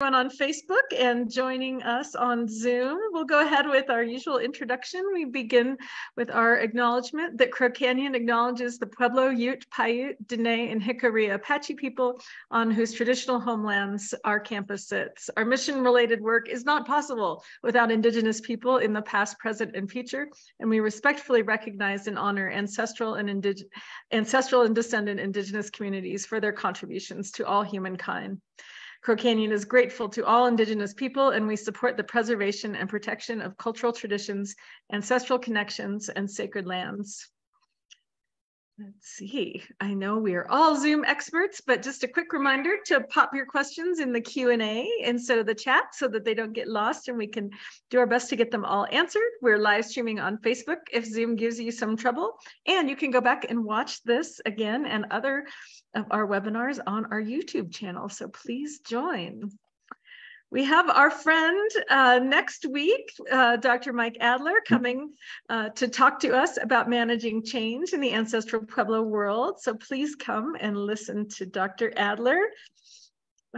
on Facebook and joining us on Zoom. We'll go ahead with our usual introduction. We begin with our acknowledgement that Crow Canyon acknowledges the Pueblo, Ute, Paiute, Dene, and Jicarilla Apache people on whose traditional homelands our campus sits. Our mission-related work is not possible without Indigenous people in the past, present, and future, and we respectfully recognize and honor ancestral and, ancestral and descendant Indigenous communities for their contributions to all humankind. Crow Canyon is grateful to all Indigenous people and we support the preservation and protection of cultural traditions, ancestral connections, and sacred lands. Let's see, I know we are all Zoom experts, but just a quick reminder to pop your questions in the Q&A instead of the chat so that they don't get lost and we can do our best to get them all answered. We're live streaming on Facebook if Zoom gives you some trouble. And you can go back and watch this again and other of our webinars on our YouTube channel. So please join. We have our friend uh, next week, uh, Dr. Mike Adler, coming uh, to talk to us about managing change in the ancestral Pueblo world. So please come and listen to Dr. Adler.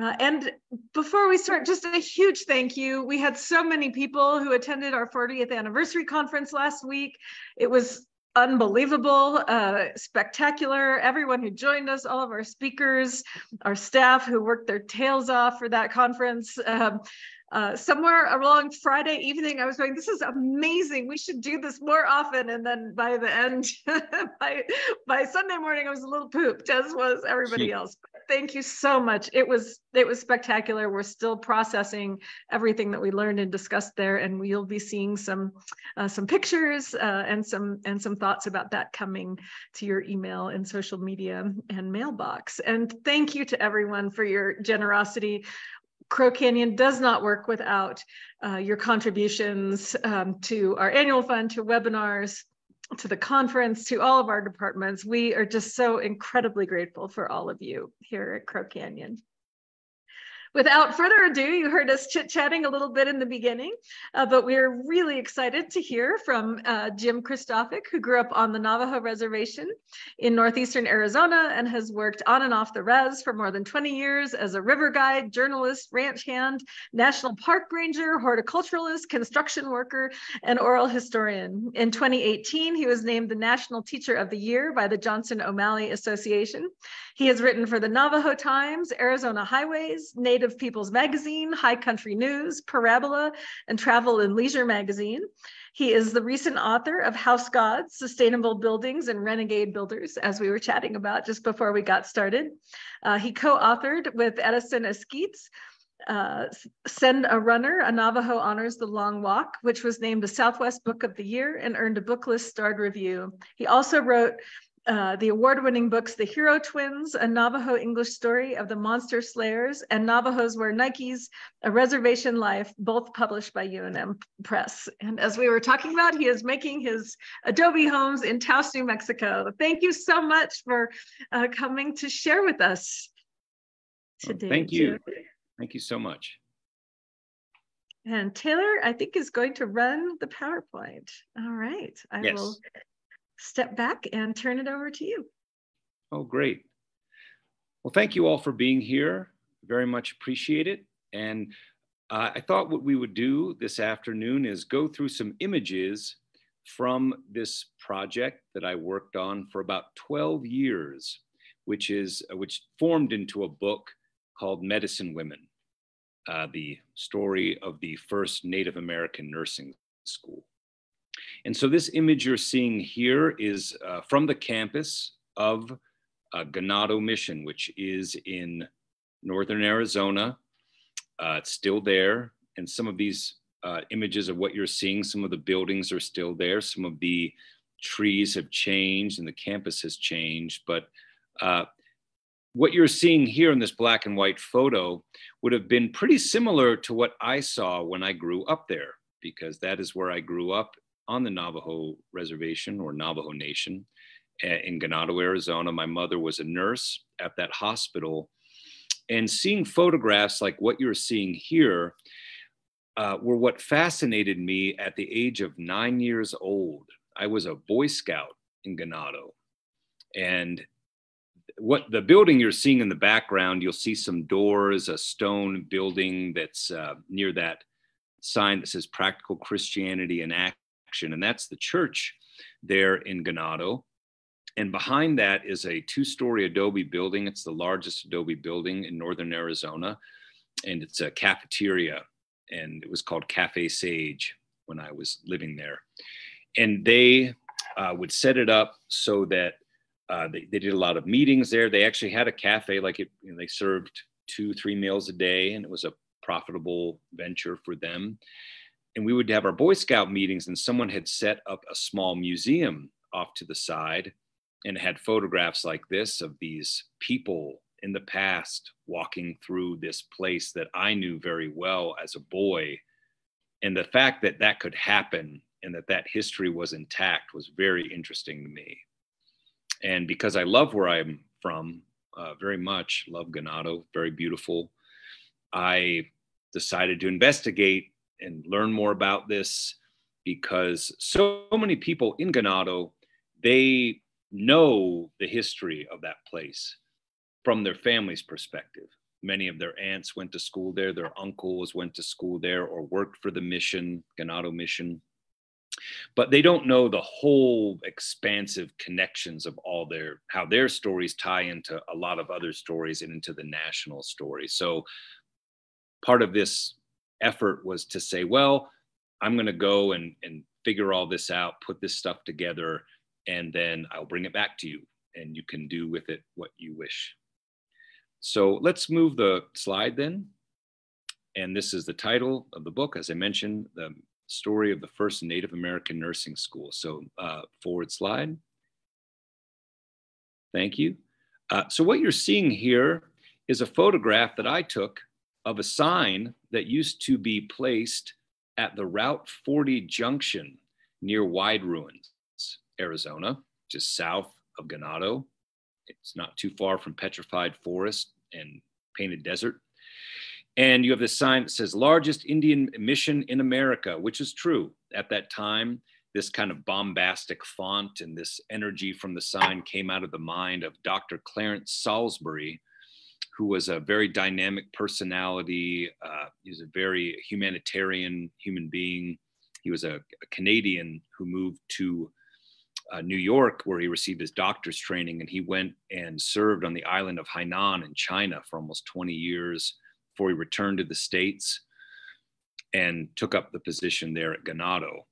Uh, and before we start, just a huge thank you. We had so many people who attended our 40th anniversary conference last week. It was unbelievable, uh, spectacular. Everyone who joined us, all of our speakers, our staff who worked their tails off for that conference. Um, uh, somewhere along Friday evening, I was going, this is amazing. We should do this more often. And then by the end, by, by Sunday morning, I was a little pooped, as was everybody else. But thank you so much. It was it was spectacular. We're still processing everything that we learned and discussed there, and we'll be seeing some uh, some pictures uh, and some and some thoughts about that coming to your email and social media and mailbox. And thank you to everyone for your generosity. Crow Canyon does not work without uh, your contributions um, to our annual fund, to webinars, to the conference, to all of our departments. We are just so incredibly grateful for all of you here at Crow Canyon. Without further ado, you heard us chit-chatting a little bit in the beginning, uh, but we're really excited to hear from uh, Jim Kristofic, who grew up on the Navajo Reservation in northeastern Arizona and has worked on and off the res for more than 20 years as a river guide, journalist, ranch hand, national park ranger, horticulturalist, construction worker, and oral historian. In 2018, he was named the National Teacher of the Year by the Johnson O'Malley Association. He has written for the Navajo Times, Arizona Highways, Native Peoples Magazine, High Country News, Parabola, and Travel and Leisure Magazine. He is the recent author of House Gods, Sustainable Buildings and Renegade Builders, as we were chatting about just before we got started. Uh, he co-authored with Edison Eskeets, uh, Send a Runner, a Navajo Honors the Long Walk, which was named the Southwest Book of the Year and earned a Booklist starred review. He also wrote uh, the award-winning books The Hero Twins, A Navajo English Story of the Monster Slayers, and Navajos Wear Nikes, A Reservation Life, both published by UNM Press. And as we were talking about, he is making his Adobe homes in Taos, New Mexico. Thank you so much for uh, coming to share with us today. Well, thank you. Thank you so much. And Taylor, I think, is going to run the PowerPoint. All right, I yes. will step back and turn it over to you. Oh, great. Well, thank you all for being here. Very much appreciate it. And uh, I thought what we would do this afternoon is go through some images from this project that I worked on for about 12 years, which is uh, which formed into a book called Medicine Women, uh, the story of the first Native American nursing school. And so this image you're seeing here is uh, from the campus of uh, Ganado Mission, which is in northern Arizona. Uh, it's still there. And some of these uh, images of what you're seeing, some of the buildings are still there. Some of the trees have changed and the campus has changed. But uh, what you're seeing here in this black and white photo would have been pretty similar to what I saw when I grew up there, because that is where I grew up on the Navajo reservation or Navajo Nation in Ganado, Arizona. My mother was a nurse at that hospital. And seeing photographs like what you're seeing here uh, were what fascinated me at the age of nine years old. I was a Boy Scout in Ganado. And what the building you're seeing in the background, you'll see some doors, a stone building that's uh, near that sign that says Practical Christianity in Action, and that's the church there in Ganado. And behind that is a two story adobe building. It's the largest adobe building in northern Arizona, and it's a cafeteria, and it was called Cafe Sage when I was living there. And they uh, would set it up so that uh, they, they did a lot of meetings there. They actually had a cafe, like it, you know, they served two, three meals a day, and it was a profitable venture for them. And we would have our Boy Scout meetings, and someone had set up a small museum off to the side and had photographs like this of these people in the past walking through this place that I knew very well as a boy. And the fact that that could happen and that that history was intact was very interesting to me. And because I love where I'm from uh, very much, love Ganado, very beautiful, I decided to investigate and learn more about this because so many people in Ganado, they know the history of that place from their family's perspective. Many of their aunts went to school there, their uncles went to school there or worked for the mission, Ganado Mission. But they don't know the whole expansive connections of all their, how their stories tie into a lot of other stories and into the national story. So part of this effort was to say, well, I'm going to go and, and figure all this out, put this stuff together, and then I'll bring it back to you and you can do with it what you wish. So let's move the slide then. And this is the title of the book, as I mentioned, the story of the first Native American nursing school. So uh, forward slide. Thank you. Uh, so what you're seeing here is a photograph that I took of a sign that used to be placed at the Route 40 junction near Wide Ruins, Arizona, just south of Ganado. It's not too far from Petrified Forest and Painted Desert. And you have this sign that says largest Indian mission in America, which is true. At that time, this kind of bombastic font and this energy from the sign came out of the mind of Dr. Clarence Salisbury, who was a very dynamic personality. Uh, he was a very humanitarian human being. He was a, a Canadian who moved to uh, New York, where he received his doctor's training, and he went and served on the island of Hainan in China for almost 20 years before he returned to the States and took up the position there at Ganado.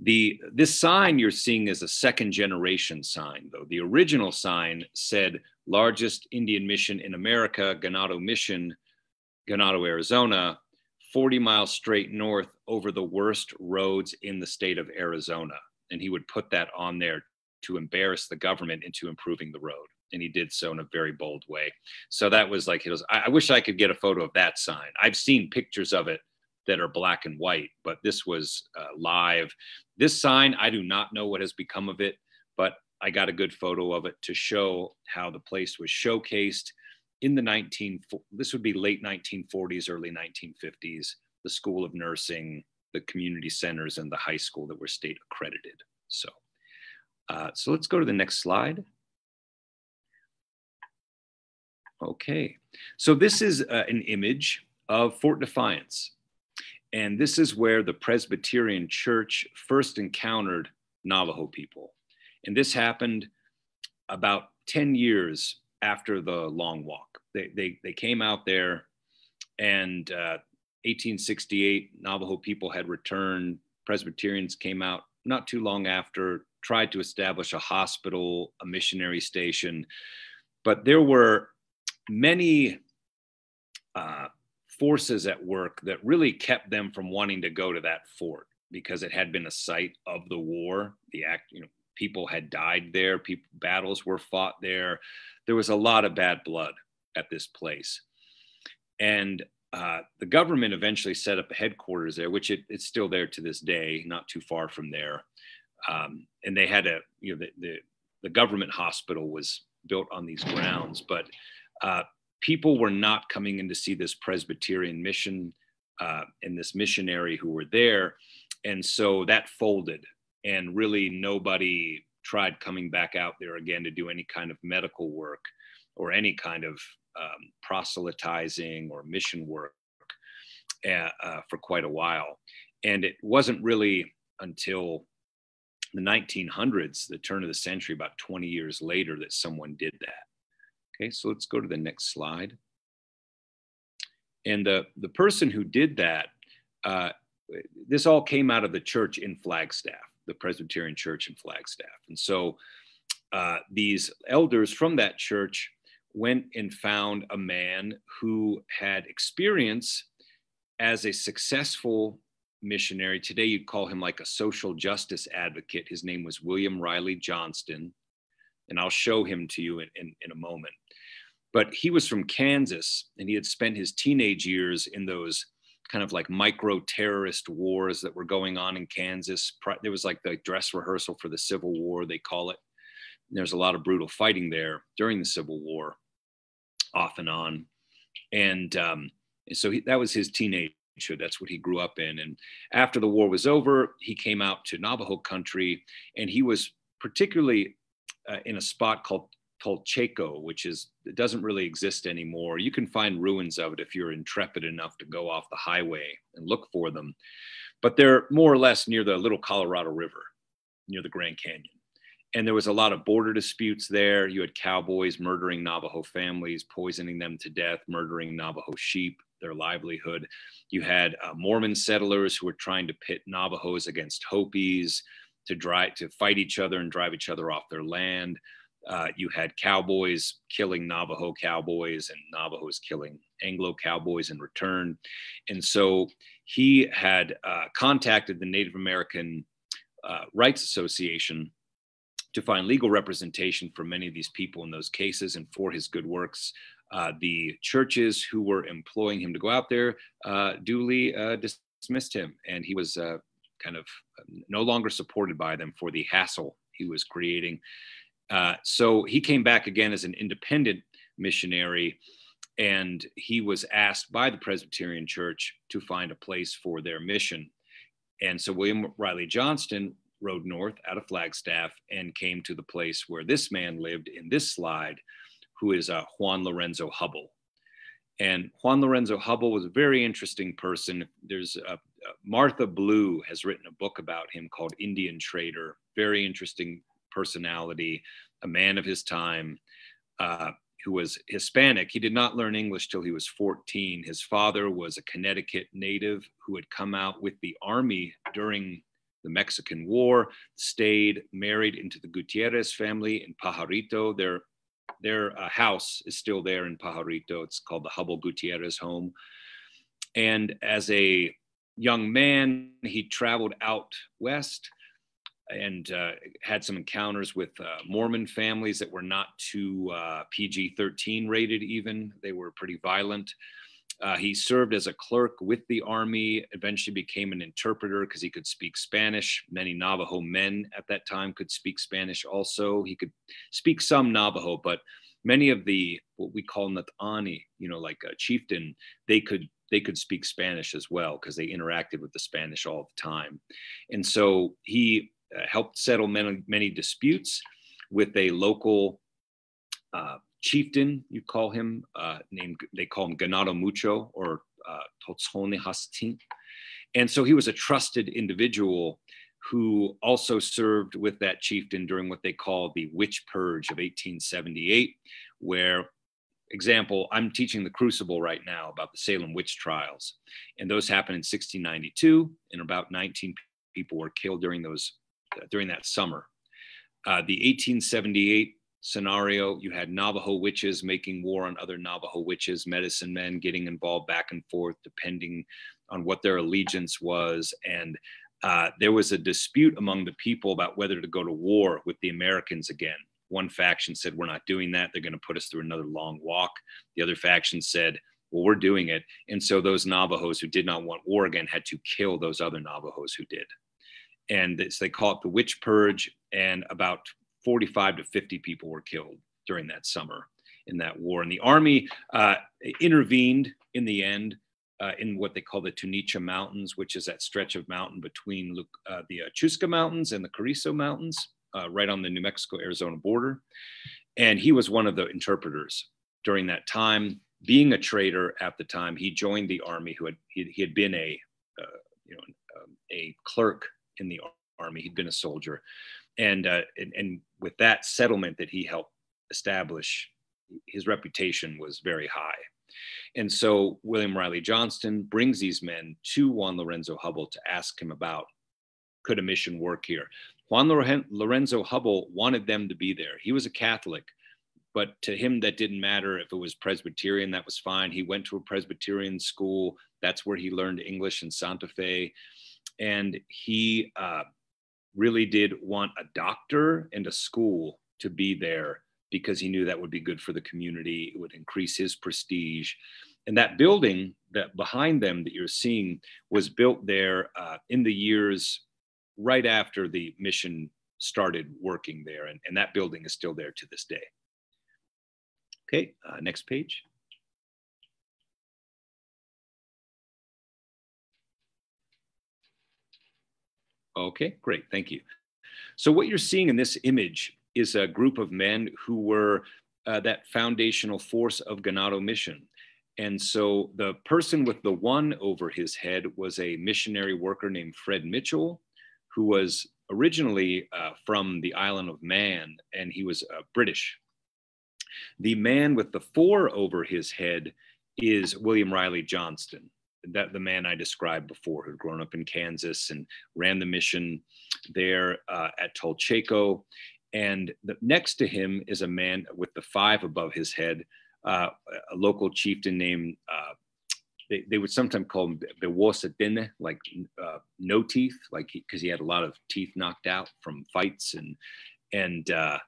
The, this sign you're seeing is a second generation sign, though. The original sign said largest Indian mission in America, Ganado Mission, Ganado, Arizona, 40 miles straight north over the worst roads in the state of Arizona. And he would put that on there to embarrass the government into improving the road. And he did so in a very bold way. So that was like, it was, I, I wish I could get a photo of that sign. I've seen pictures of it that are black and white, but this was uh, live. This sign, I do not know what has become of it, but I got a good photo of it to show how the place was showcased in the 19, this would be late 1940s, early 1950s, the School of Nursing, the community centers, and the high school that were state accredited. So, uh, so let's go to the next slide. Okay, so this is uh, an image of Fort Defiance. And this is where the Presbyterian Church first encountered Navajo people. And this happened about 10 years after the Long Walk. They, they, they came out there and uh, 1868, Navajo people had returned. Presbyterians came out not too long after, tried to establish a hospital, a missionary station. But there were many uh, forces at work that really kept them from wanting to go to that fort because it had been a site of the war. The act, you know, people had died there. People, battles were fought there. There was a lot of bad blood at this place, and uh, the government eventually set up a headquarters there, which it, it's still there to this day, not too far from there. Um, and they had a, you know, the, the, the government hospital was built on these grounds, but uh, people were not coming in to see this Presbyterian mission uh, and this missionary who were there. And so that folded, and really nobody tried coming back out there again to do any kind of medical work. or any kind of um, proselytizing or mission work uh, uh, for quite a while. And it wasn't really until the 1900s, the turn of the century, about 20 years later, that someone did that. Okay, so let's go to the next slide. And the, the person who did that, uh, this all came out of the church in Flagstaff, the Presbyterian Church in Flagstaff. And so uh, these elders from that church went and found a man who had experience as a successful missionary. Today, you'd call him like a social justice advocate. His name was William Riley Johnston, and I'll show him to you in, in, in a moment. But he was from Kansas, and he had spent his teenage years in those kind of like micro terrorist wars that were going on in Kansas. There was like the dress rehearsal for the Civil War, they call it. There's a lot of brutal fighting there during the Civil War, off and on. And um, so he, that was his teenage that's what he grew up in. And after the war was over, he came out to Navajo country and he was particularly uh, in a spot called Tolcheco, which is it doesn't really exist anymore. You can find ruins of it if you're intrepid enough to go off the highway and look for them. But they're more or less near the little Colorado River, near the Grand Canyon. And there was a lot of border disputes there. You had cowboys murdering Navajo families, poisoning them to death, murdering Navajo sheep their livelihood. You had uh, Mormon settlers who were trying to pit Navajos against Hopis to drive to fight each other and drive each other off their land. Uh, you had cowboys killing Navajo cowboys and Navajos killing Anglo cowboys in return. And so he had uh, contacted the Native American uh, Rights Association to find legal representation for many of these people in those cases and for his good works uh, the churches who were employing him to go out there uh, duly uh, dismissed him, and he was kind of no longer supported by them for the hassle he was creating. Uh, so he came back again as an independent missionary, and he was asked by the Presbyterian Church to find a place for their mission. And so William Riley Johnston rode north out of Flagstaff and came to the place where this man lived in this slide, who is uh, Juan Lorenzo Hubbell. And Juan Lorenzo Hubbell was a very interesting person. There's a, Martha Blue has written a book about him called Indian Trader. Very interesting personality, a man of his time, uh, who was Hispanic. He did not learn English till he was 14. His father was a Connecticut native who had come out with the army during the Mexican War, stayed married into the Gutierrez family in Pajarito. Their their uh, house is still there in Pajarito. It's called the Hubbell Gutierrez home. And as a young man, he traveled out west and uh, had some encounters with uh, Mormon families that were not too uh, PG 13 rated, even. They were pretty violent. Uh, he served as a clerk with the army, eventually became an interpreter because he could speak Spanish. Many Navajo men at that time could speak Spanish also. He could speak some Navajo, but many of the what we call Natani, you know, like a chieftain, they could they could speak Spanish as well because they interacted with the Spanish all the time. And so he uh, helped settle many, many disputes with a local uh, chieftain, you call him, uh, named, they call him Ganado Mucho or uh, Totsone Hastin. And so he was a trusted individual who also served with that chieftain during what they call the witch purge of 1878, where example, I'm teaching the Crucible right now about the Salem witch trials. And those happened in 1692, and about 19 people were killed during those uh, during that summer. Uh, the 1878 scenario. You had Navajo witches making war on other Navajo witches, medicine men getting involved back and forth, depending on what their allegiance was. And uh, there was a dispute among the people about whether to go to war with the Americans again. One faction said, We're not doing that. They're going to put us through another long walk. The other faction said, Well, we're doing it. And so those Navajos who did not want war again had to kill those other Navajos who did. And they call it the witch purge. And about 45 to 50 people were killed during that summer in that war. And the army uh, intervened in the end uh, in what they call the Tunicha Mountains, which is that stretch of mountain between uh, the Chuska Mountains and the Carrizo Mountains, uh, right on the New Mexico Arizona border. And he was one of the interpreters during that time. Being a trader at the time, he joined the army. Who had he, he had been a uh, you know um, a clerk in the army. He'd been a soldier, and, uh, and and with that settlement that he helped establish, his reputation was very high. And so William Riley Johnston brings these men to Juan Lorenzo Hubbell to ask him about could a mission work here. Juan Lorenzo Hubbell wanted them to be there. He was a Catholic, but to him that didn't matter if it was Presbyterian, that was fine. He went to a Presbyterian school. That's where he learned English in Santa Fe. And he uh, really did want a doctor and a school to be there because he knew that would be good for the community. It would increase his prestige. And that building that behind them that you're seeing was built there uh, in the years right after the mission started working there. And, and that building is still there to this day. Okay, uh, next page. Okay, great, thank you. So what you're seeing in this image is a group of men who were uh, that foundational force of Ganado mission. And so the person with the one over his head was a missionary worker named Fred Mitchell, who was originally uh, from the island of Man, and he was uh, British. The man with the four over his head is William Riley Johnston, that the man I described before, who'd grown up in Kansas and ran the mission there uh, at Tolcheco. And the, next to him is a man with the five above his head, uh, a local chieftain named, uh, they, they, would sometimes call him Bewosatene, like uh, no teeth, like because he, he, had a lot of teeth knocked out from fights. And, and uh,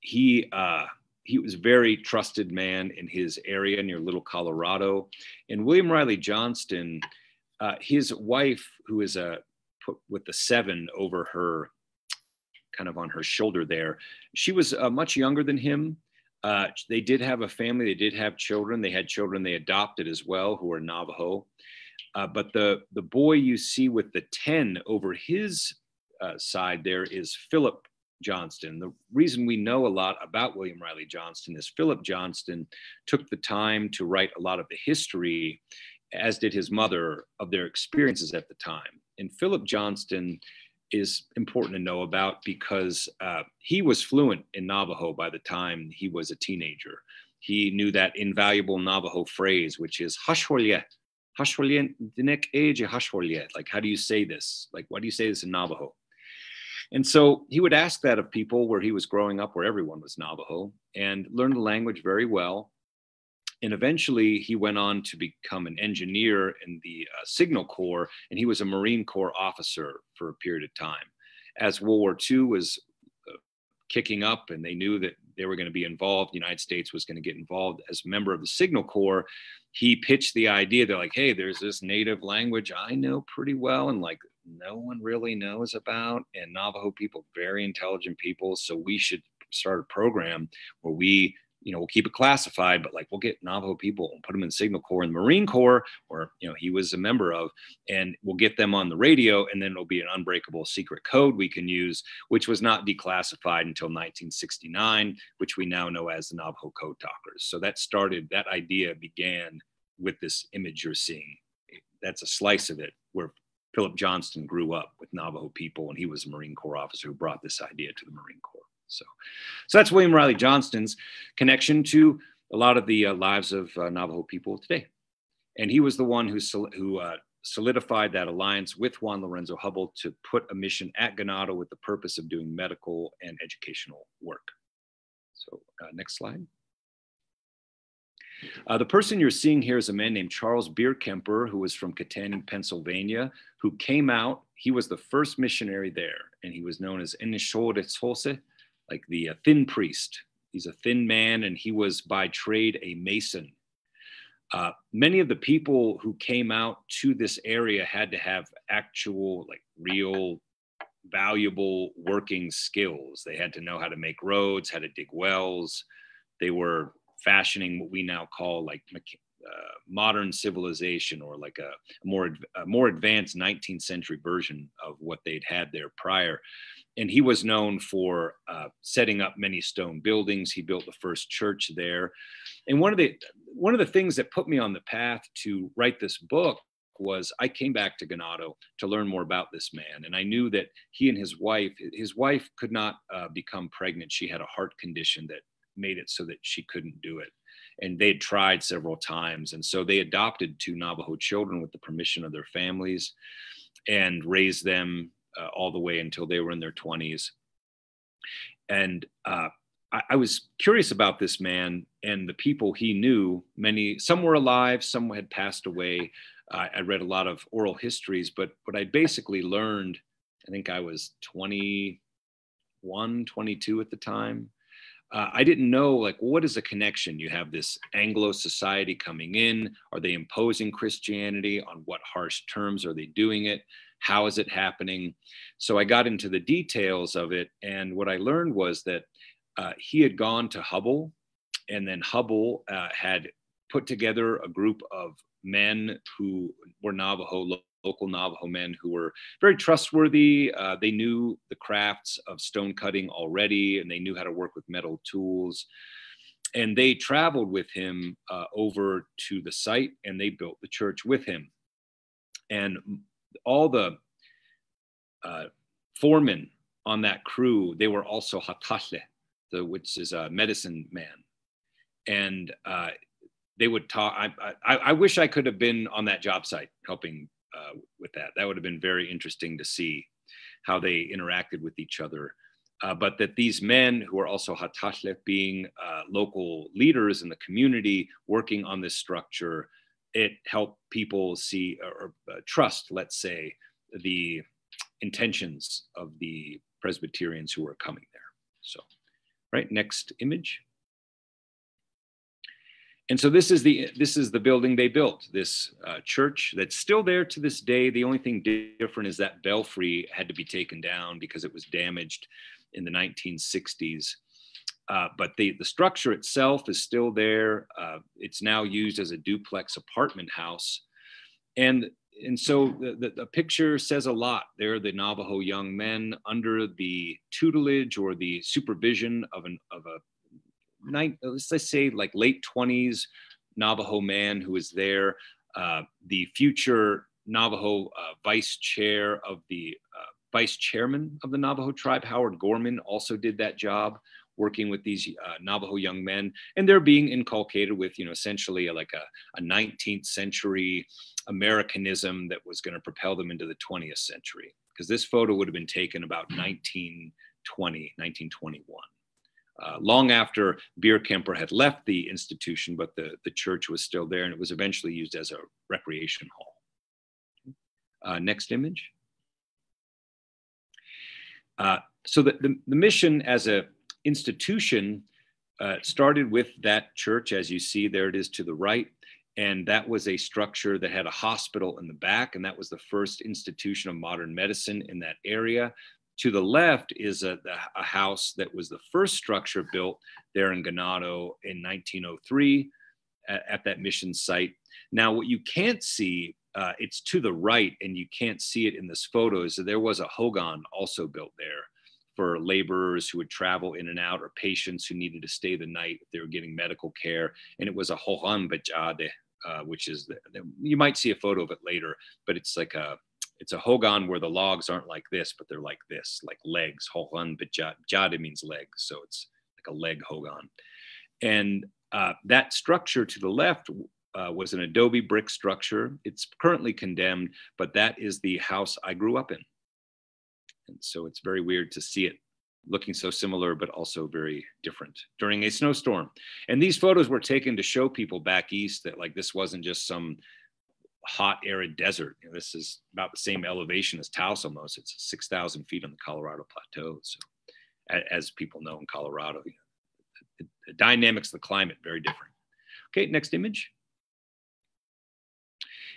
he, uh, he was a very trusted man in his area near Little Colorado. And William Riley Johnston, uh, his wife, who is a put with the seven over her kind of on her shoulder there. She was uh, much younger than him. Uh, they did have a family. They did have children. They had children they adopted as well, who are Navajo. Uh, but the the boy you see with the ten over his uh, side there is Philip Johnston. The reason we know a lot about William Riley Johnston is Philip Johnston took the time to write a lot of the history, as did his mother, of their experiences at the time. And Philip Johnston is important to know about because uh, he was fluent in Navajo by the time he was a teenager. He knew that invaluable Navajo phrase, which is age hashwalye. Like, how do you say this? Like, why do you say this in Navajo? And so he would ask that of people where he was growing up, where everyone was Navajo, and learned the language very well and eventually he went on to become an engineer in the uh, Signal Corps, and he was a Marine Corps officer for a period of time. As World War II was uh, kicking up and they knew that they were going to be involved, the United States was going to get involved as a member of the Signal Corps, he pitched the idea. They're like, hey, there's this native language I know pretty well, and like no one really knows about. And Navajo people, very intelligent people. So we should start a program where we you know, we'll keep it classified, but like we'll get Navajo people and put them in Signal Corps and the Marine Corps, or you know, he was a member of, and we'll get them on the radio, and then it'll be an unbreakable secret code we can use, which was not declassified until 1969, which we now know as the Navajo Code Talkers. So that started, that idea began with this image you're seeing. That's a slice of it where Philip Johnston grew up with Navajo people, and he was a Marine Corps officer who brought this idea to the Marine Corps. So, so that's William Riley Johnston's connection to a lot of the uh, lives of uh, Navajo people today. And he was the one who, who uh, solidified that alliance with Juan Lorenzo Hubbell to put a mission at Ganado with the purpose of doing medical and educational work. So uh, next slide. Uh, the person you're seeing here is a man named Charles Bierkemper, who was from Kittanning, Pennsylvania, who came out. He was the first missionary there, and he was known as Enishoretshose, like the uh, thin priest. He's a thin man, and he was by trade a mason. Uh, many of the people who came out to this area had to have actual, like real, valuable working skills. They had to know how to make roads, how to dig wells. They were fashioning what we now call like uh, modern civilization or like a, more a more advanced 19th century version of what they'd had there prior and he was known for uh, setting up many stone buildings he built the first church there and one of the one of the things that put me on the path to write this book was I came back to Ganado to learn more about this man. And I knew that he and his wife, his wife could not uh, become pregnant. She had a heart condition that made it so that she couldn't do it. And they had tried several times. And so they adopted two Navajo children with the permission of their families and raised them uh, all the way until they were in their 20s. And uh, I, I was curious about this man and the people he knew. Many, some were alive, some had passed away. I, I read a lot of oral histories, but what I basically learned, I think I was 21, 22 at the time. Uh, I didn't know like what is the connection? You have this Anglo society coming in. Are they imposing Christianity? On what harsh terms are they doing it? How is it happening? So I got into the details of it, and what I learned was that uh, he had gone to Hubbell, and then Hubbell uh, had put together a group of men who were Navajo, local Navajo men who were very trustworthy. Uh, they knew the crafts of stone cutting already, and they knew how to work with metal tools. And they traveled with him uh, over to the site and they built the church with him. And all the uh, foremen on that crew, they were also hatasle, which is a medicine man. And uh, they would talk. I, I, I, wish I could have been on that job site helping uh, with that. That would have been very interesting to see how they interacted with each other. Uh, but that these men who are also hatashlef, being uh, local leaders in the community, working on this structure, it helped people see or, or uh, trust, let's say, the intentions of the Presbyterians who were coming there. So, right, next image and so this is the this is the building they built this uh, church that's still there to this day. The only thing different is that belfry had to be taken down because it was damaged in the 1960s uh, but the, the structure itself is still there. Uh, it's now used as a duplex apartment house. And and so the, the, the, picture says a lot. They're the Navajo young men under the tutelage or the supervision of, an, of a let's say like late 20s Navajo man who was there, uh, the future Navajo uh, vice chair of the uh, vice chairman of the Navajo tribe, Howard Gorman, also did that job working with these uh, Navajo young men, and they're being inculcated with, you know, essentially like a, a 19th century Americanism that was going to propel them into the 20th century. Because this photo would have been taken about 1920, 1921 uh, long after Bierkemper had left the institution, but the, the church was still there and it was eventually used as a recreation hall. Uh, next image. Uh, so the, the, the, mission as a institution uh, started with that church, as you see, there it is to the right. And that was a structure that had a hospital in the back, and that was the first institution of modern medicine in that area. To the left is a, a house that was the first structure built there in Ganado in 1903 at, at that mission site. Now, what you can't see, uh, it's to the right, and you can't see it in this photo, is that there was a hogan also built there for laborers who would travel in and out or patients who needed to stay the night if they were getting medical care. And it was a hogan bajade, uh, which is, the, the, you might see a photo of it later, but it's like a, it's a hogan where the logs aren't like this, but they're like this, like legs. Hogan jade means legs, so it's like a leg hogan. And uh, that structure to the left uh, was an adobe brick structure. It's currently condemned, but that is the house I grew up in. And so it's very weird to see it looking so similar, but also very different during a snowstorm. And these photos were taken to show people back east that like this wasn't just some hot, arid desert. You know, this is about the same elevation as Taos almost. It's 6,000 feet on the Colorado Plateau. So, as people know in Colorado, you know, the, the dynamics of the climate very different. Okay, next image.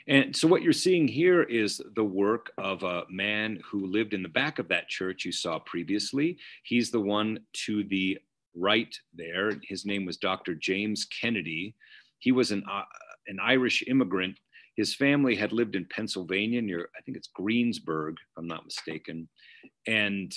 And so what you're seeing here is the work of a man who lived in the back of that church you saw previously. He's the one to the right there. His name was Dr. James Kennedy. He was an uh, an Irish immigrant. His family had lived in Pennsylvania near, I think it's Greensburg, if I'm not mistaken. And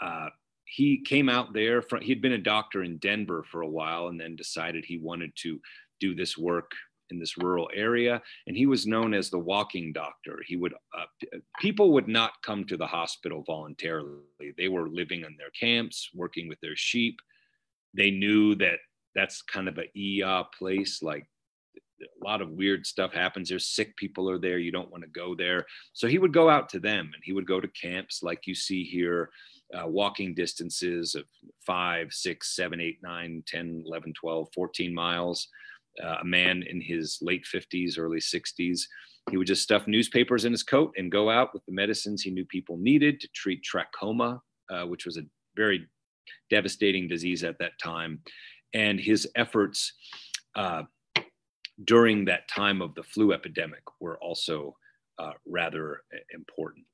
uh, he came out there from, he'd been a doctor in Denver for a while and then decided he wanted to do this work in this rural area. And he was known as the walking doctor. He would, uh, people would not come to the hospital voluntarily. They were living in their camps, working with their sheep. They knew that that's kind of a EA place, like a lot of weird stuff happens. There's sick people are there. You don't want to go there. So he would go out to them and he would go to camps like you see here, uh, walking distances of five, six, seven, eight, nine, 10, 11, 12, 14 miles. Uh, a man in his late 50s, early 60s. He would just stuff newspapers in his coat and go out with the medicines he knew people needed to treat trachoma, uh, which was a very devastating disease at that time. And his efforts uh, during that time of the flu epidemic were also uh, rather important.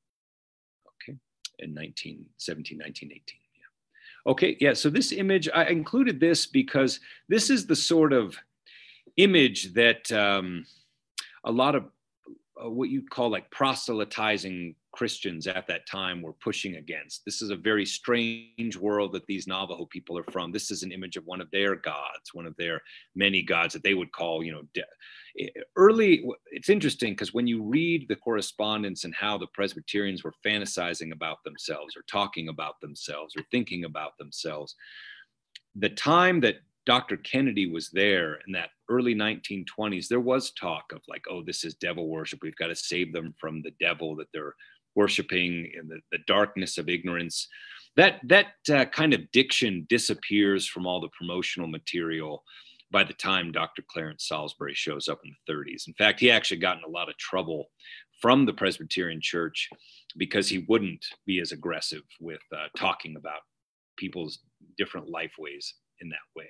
Okay, in 1917, 1918. Yeah. Okay, yeah, so this image, I included this because this is the sort of image that um, a lot of uh, what you'd call like proselytizing Christians at that time were pushing against. This is a very strange world that these Navajo people are from. This is an image of one of their gods, one of their many gods that they would call, you know, de- early. It's interesting because when you read the correspondence and how the Presbyterians were fantasizing about themselves or talking about themselves or thinking about themselves, the time that Dr. Kennedy was there and that early 1920s, there was talk of like, oh, this is devil worship. We've got to save them from the devil that they're worshiping in the, the darkness of ignorance. That, that uh, kind of diction disappears from all the promotional material by the time Dr. Clarence Salisbury shows up in the 30s. In fact, he actually got in a lot of trouble from the Presbyterian Church because he wouldn't be as aggressive with uh, talking about people's different life ways in that way.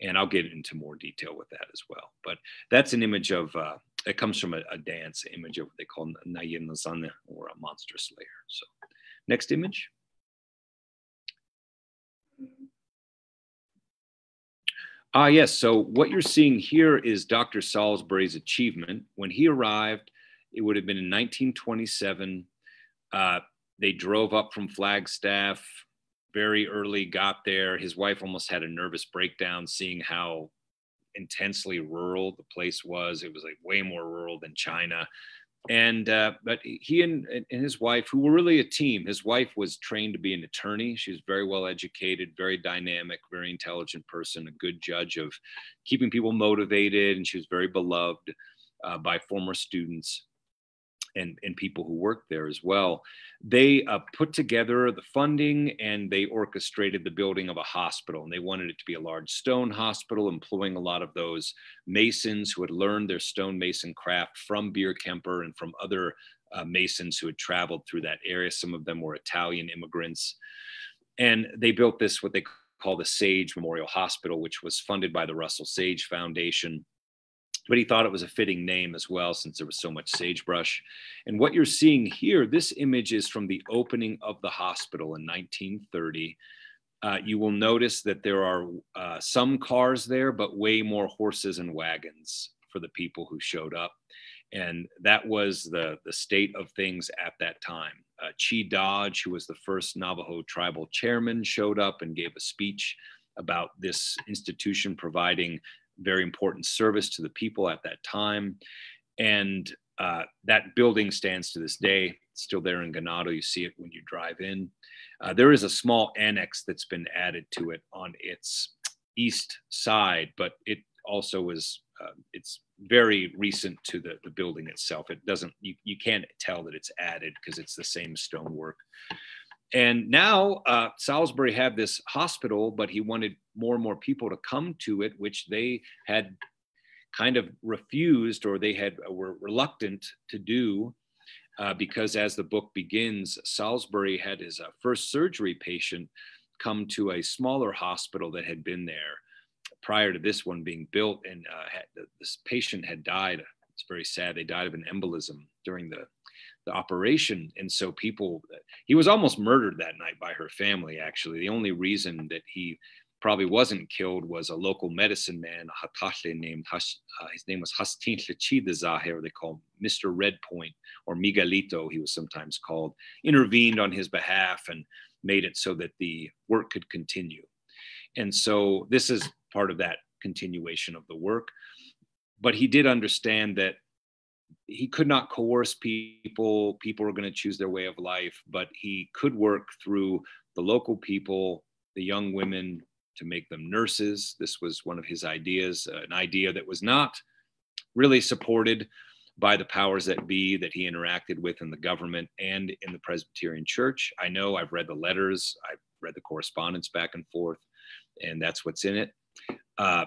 And I'll get into more detail with that as well. But that's an image of uh, it comes from a, a dance image of what they call Nayin Lazane or a monster slayer. So next image. Ah, yes. So what you're seeing here is Dr. Salisbury's achievement. When he arrived, it would have been in 1927. Uh, they drove up from Flagstaff very early, got there. His wife almost had a nervous breakdown seeing how intensely rural the place was. It was like way more rural than China. And uh, but he and, and his wife, who were really a team, his wife was trained to be an attorney. She was very well educated, very dynamic, very intelligent person, a good judge of keeping people motivated, and she was very beloved uh, by former students and, and people who worked there as well. They uh, put together the funding and they orchestrated the building of a hospital. And they wanted it to be a large stone hospital, employing a lot of those masons who had learned their stone-mason craft from Bierkemper and from other uh, masons who had traveled through that area. Some of them were Italian immigrants. And they built this, what they call the Sage Memorial Hospital, which was funded by the Russell Sage Foundation but he thought it was a fitting name as well since there was so much sagebrush. And what you're seeing here, this image is from the opening of the hospital in 1930. Uh, you will notice that there are uh, some cars there, but way more horses and wagons for the people who showed up. And that was the, the state of things at that time. Uh, Chee Dodge, who was the first Navajo tribal chairman, showed up and gave a speech about this institution providing very important service to the people at that time. And uh, that building stands to this day, it's still there in Ganado. You see it when you drive in. Uh, there is a small annex that's been added to it on its east side, but it also was, uh, it's very recent to the, the building itself. It doesn't, you, you can't tell that it's added because it's the same stonework. And now uh, Salisbury had this hospital, but he wanted more and more people to come to it, which they had kind of refused or they had uh, were reluctant to do. Uh, because as the book begins, Salisbury had his uh, first surgery patient come to a smaller hospital that had been there prior to this one being built, and uh, had, this patient had died. It's very sad. They died of an embolism during the the operation. And so people, he was almost murdered that night by her family, actually. The only reason that he probably wasn't killed was a local medicine man, a Hatashle named, uh, his name was Hastin Lechida Zahir, they call him Mr. Red Point or Miguelito, he was sometimes called, intervened on his behalf and made it so that the work could continue. And so this is part of that continuation of the work. But he did understand that he could not coerce people. People were going to choose their way of life, but he could work through the local people, the young women, to make them nurses. This was one of his ideas, an idea that was not really supported by the powers that be that he interacted with in the government and in the Presbyterian Church. I know I've read the letters, I've read the correspondence back and forth, and that's what's in it. Uh,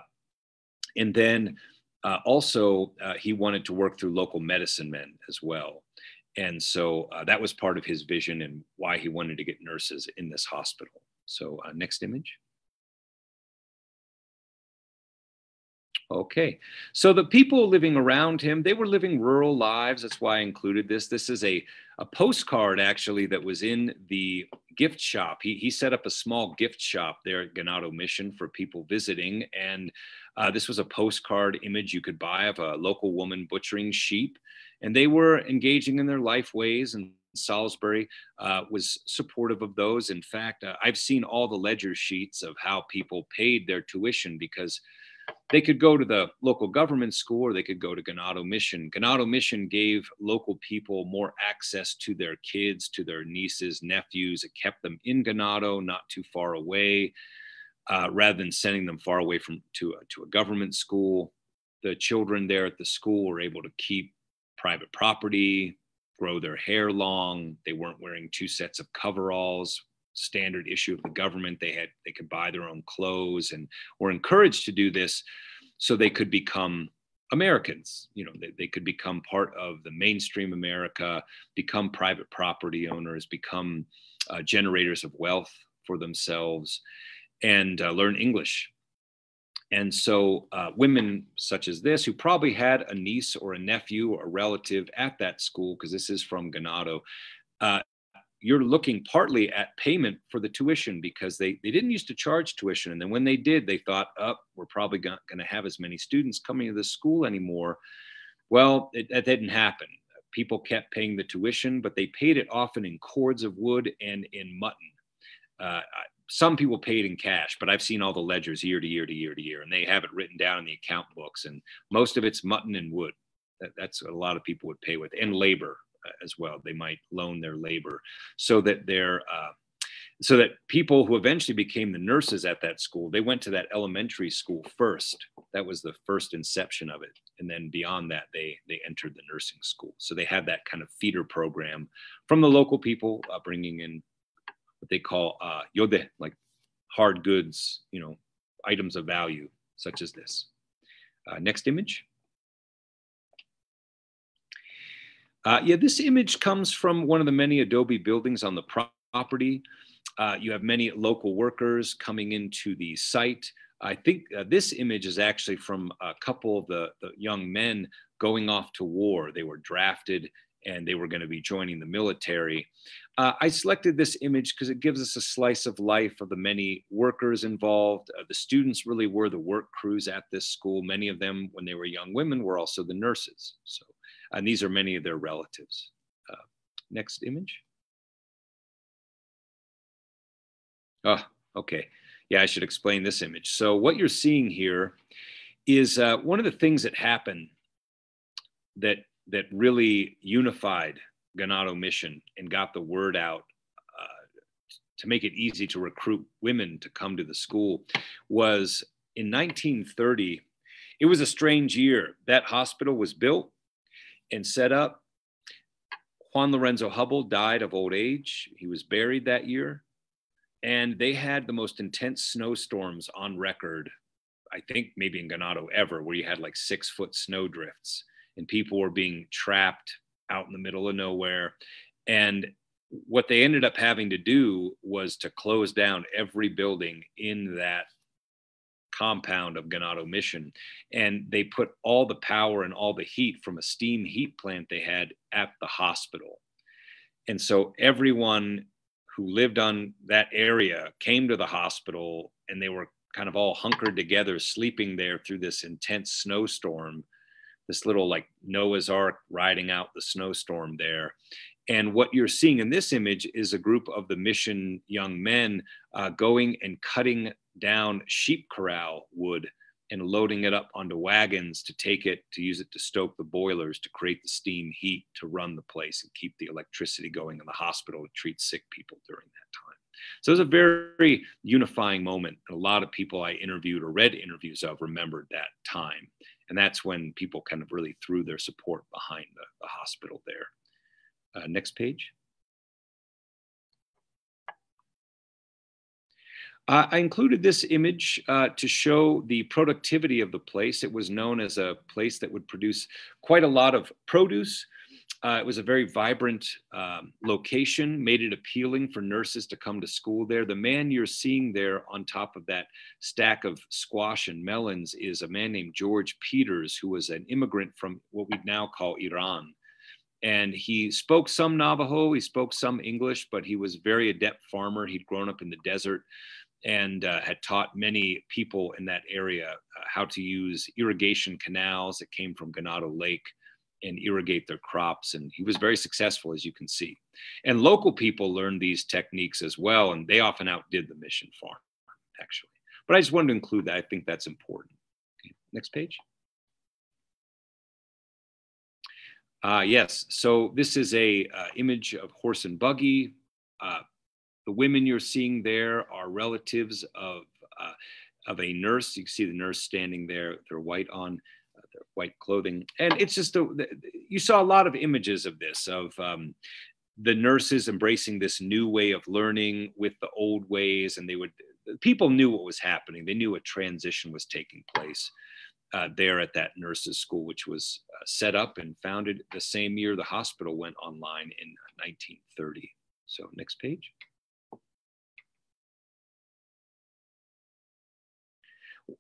and then uh, also, uh, he wanted to work through local medicine men as well. And so uh, that was part of his vision and why he wanted to get nurses in this hospital. So, uh, next image. Okay, so the people living around him, they were living rural lives. That's why I included this. This is a, a postcard actually that was in the gift shop. He, he set up a small gift shop there at Ganado Mission for people visiting. And uh, this was a postcard image you could buy of a local woman butchering sheep. And they were engaging in their life ways and Salisbury uh, was supportive of those. In fact, uh, I've seen all the ledger sheets of how people paid their tuition because they could go to the local government school or they could go to Ganado Mission. Ganado Mission gave local people more access to their kids, to their nieces, nephews. It kept them in Ganado, not too far away, uh, rather than sending them far away from to a, to a government school. The children there at the school were able to keep private property, grow their hair long. They weren't wearing two sets of coveralls standard issue of the government. They had they could buy their own clothes and were encouraged to do this so they could become Americans. You know, they, they could become part of the mainstream America, become private property owners, become uh, generators of wealth for themselves, and uh, learn English. And so, uh, women such as this, who probably had a niece or a nephew or a relative at that school, because this is from Ganado, uh, you're looking partly at payment for the tuition because they, they didn't used to charge tuition. And then when they did, they thought, oh, we're probably not going to have as many students coming to the school anymore. Well, it, that didn't happen. People kept paying the tuition, but they paid it often in cords of wood and in mutton. Uh, some people paid in cash, but I've seen all the ledgers year to year to year to year, and they have it written down in the account books. And most of it's mutton and wood. That, that's a lot of people would pay with, and labor as well. They might loan their labor so that they're uh, so that people who eventually became the nurses at that school they went to that elementary school first. That was the first inception of it. And then beyond that they they entered the nursing school. So they had that kind of feeder program from the local people uh, bringing in what they call uh, yode like hard goods you know items of value such as this. Uh, next image Uh, yeah, this image comes from one of the many adobe buildings on the property. Uh, you have many local workers coming into the site. I think uh, this image is actually from a couple of the, the young men going off to war. They were drafted and they were going to be joining the military. Uh, I selected this image because it gives us a slice of life of the many workers involved. Uh, the students really were the work crews at this school. Many of them, when they were young women, were also the nurses. So and these are many of their relatives. Uh, next image. Oh, okay. Yeah, I should explain this image. So what you're seeing here is uh, one of the things that happened that that really unified Ganado Mission and got the word out uh, to make it easy to recruit women to come to the school was in 1930. It was a strange year. That hospital was built and set up. Juan Lorenzo Hubbell died of old age. He was buried that year. And they had the most intense snowstorms on record, I think maybe in Ganado ever, where you had like six foot snow drifts and people were being trapped out in the middle of nowhere. And what they ended up having to do was to close down every building in that compound of Ganado Mission. And they put all the power and all the heat from a steam heat plant they had at the hospital. And so everyone who lived on that area came to the hospital and they were kind of all hunkered together, sleeping there through this intense snowstorm, this little like Noah's Ark riding out the snowstorm there. And what you're seeing in this image is a group of the mission young men uh, going and cutting down sheep corral wood and loading it up onto wagons to take it to use it to stoke the boilers to create the steam heat to run the place and keep the electricity going in the hospital to treat sick people during that time. So it was a very unifying moment. And a lot of people I interviewed or read interviews of remembered that time. And that's when people kind of really threw their support behind the, the hospital there. Uh, next page. Uh, I included this image uh, to show the productivity of the place. It was known as a place that would produce quite a lot of produce. Uh, it was a very vibrant um, location, made it appealing for nurses to come to school there. The man you're seeing there on top of that stack of squash and melons is a man named George Peters, who was an immigrant from what we'd now call Iran. And he spoke some Navajo, he spoke some English, but he was a very adept farmer. He'd grown up in the desert and uh, had taught many people in that area uh, how to use irrigation canals that came from Ganado Lake and irrigate their crops. And he was very successful, as you can see. And local people learned these techniques as well, and they often outdid the mission farm, actually. But I just wanted to include that. I think that's important. Okay, next page. Uh, yes, so this is a uh, image of horse and buggy. Uh, the women you're seeing there are relatives of, uh, of a nurse. You can see the nurse standing there, they're white on, uh, their white clothing. And it's just, a, you saw a lot of images of this, of um, the nurses embracing this new way of learning with the old ways. And they would, people knew what was happening. They knew a transition was taking place. Uh, there at that nurses school, which was uh, set up and founded the same year the hospital went online in 1930. So next page.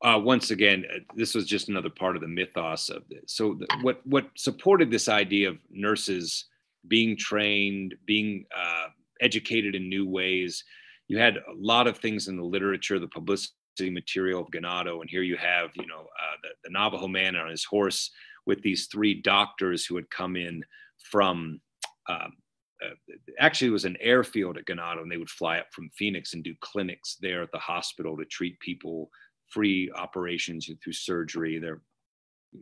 Uh, once again, uh, this was just another part of the mythos of this. So, the, what what supported this idea of nurses being trained, being uh, educated in new ways? You had a lot of things in the literature, the publicity material of Ganado, and here you have, you know, uh, the, the Navajo man on his horse with these three doctors who had come in from. Um, uh, actually, it was an airfield at Ganado, and they would fly up from Phoenix and do clinics there at the hospital to treat people free operations through surgery. They're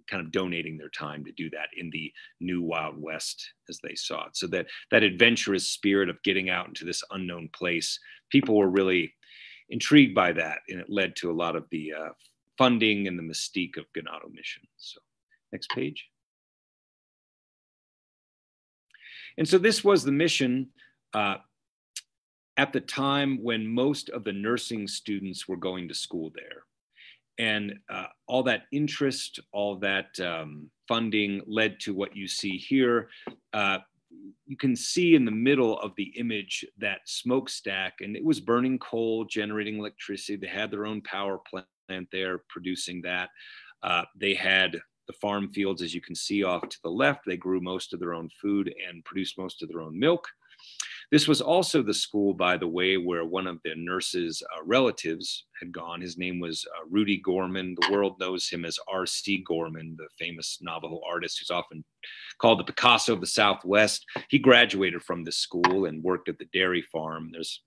kind of donating their time to do that in the new Wild West as they saw it. So that that adventurous spirit of getting out into this unknown place, people were really intrigued by that, and it led to a lot of the uh, funding and the mystique of Ganado Mission. So, next page. And so this was the mission uh, at the time when most of the nursing students were going to school there and uh, all that interest, all that um, funding led to what you see here. Uh, you can see in the middle of the image that smokestack, and it was burning coal, generating electricity. They had their own power plant there producing that. Uh, they had the farm fields, as you can see off to the left. They grew most of their own food and produced most of their own milk. This was also the school, by the way, where one of the nurse's uh, relatives had gone. His name was uh, Rudy Gorman. The world knows him as R.C. Gorman, the famous Navajo artist who's often called the Picasso of the Southwest. He graduated from this school and worked at the dairy farm. There's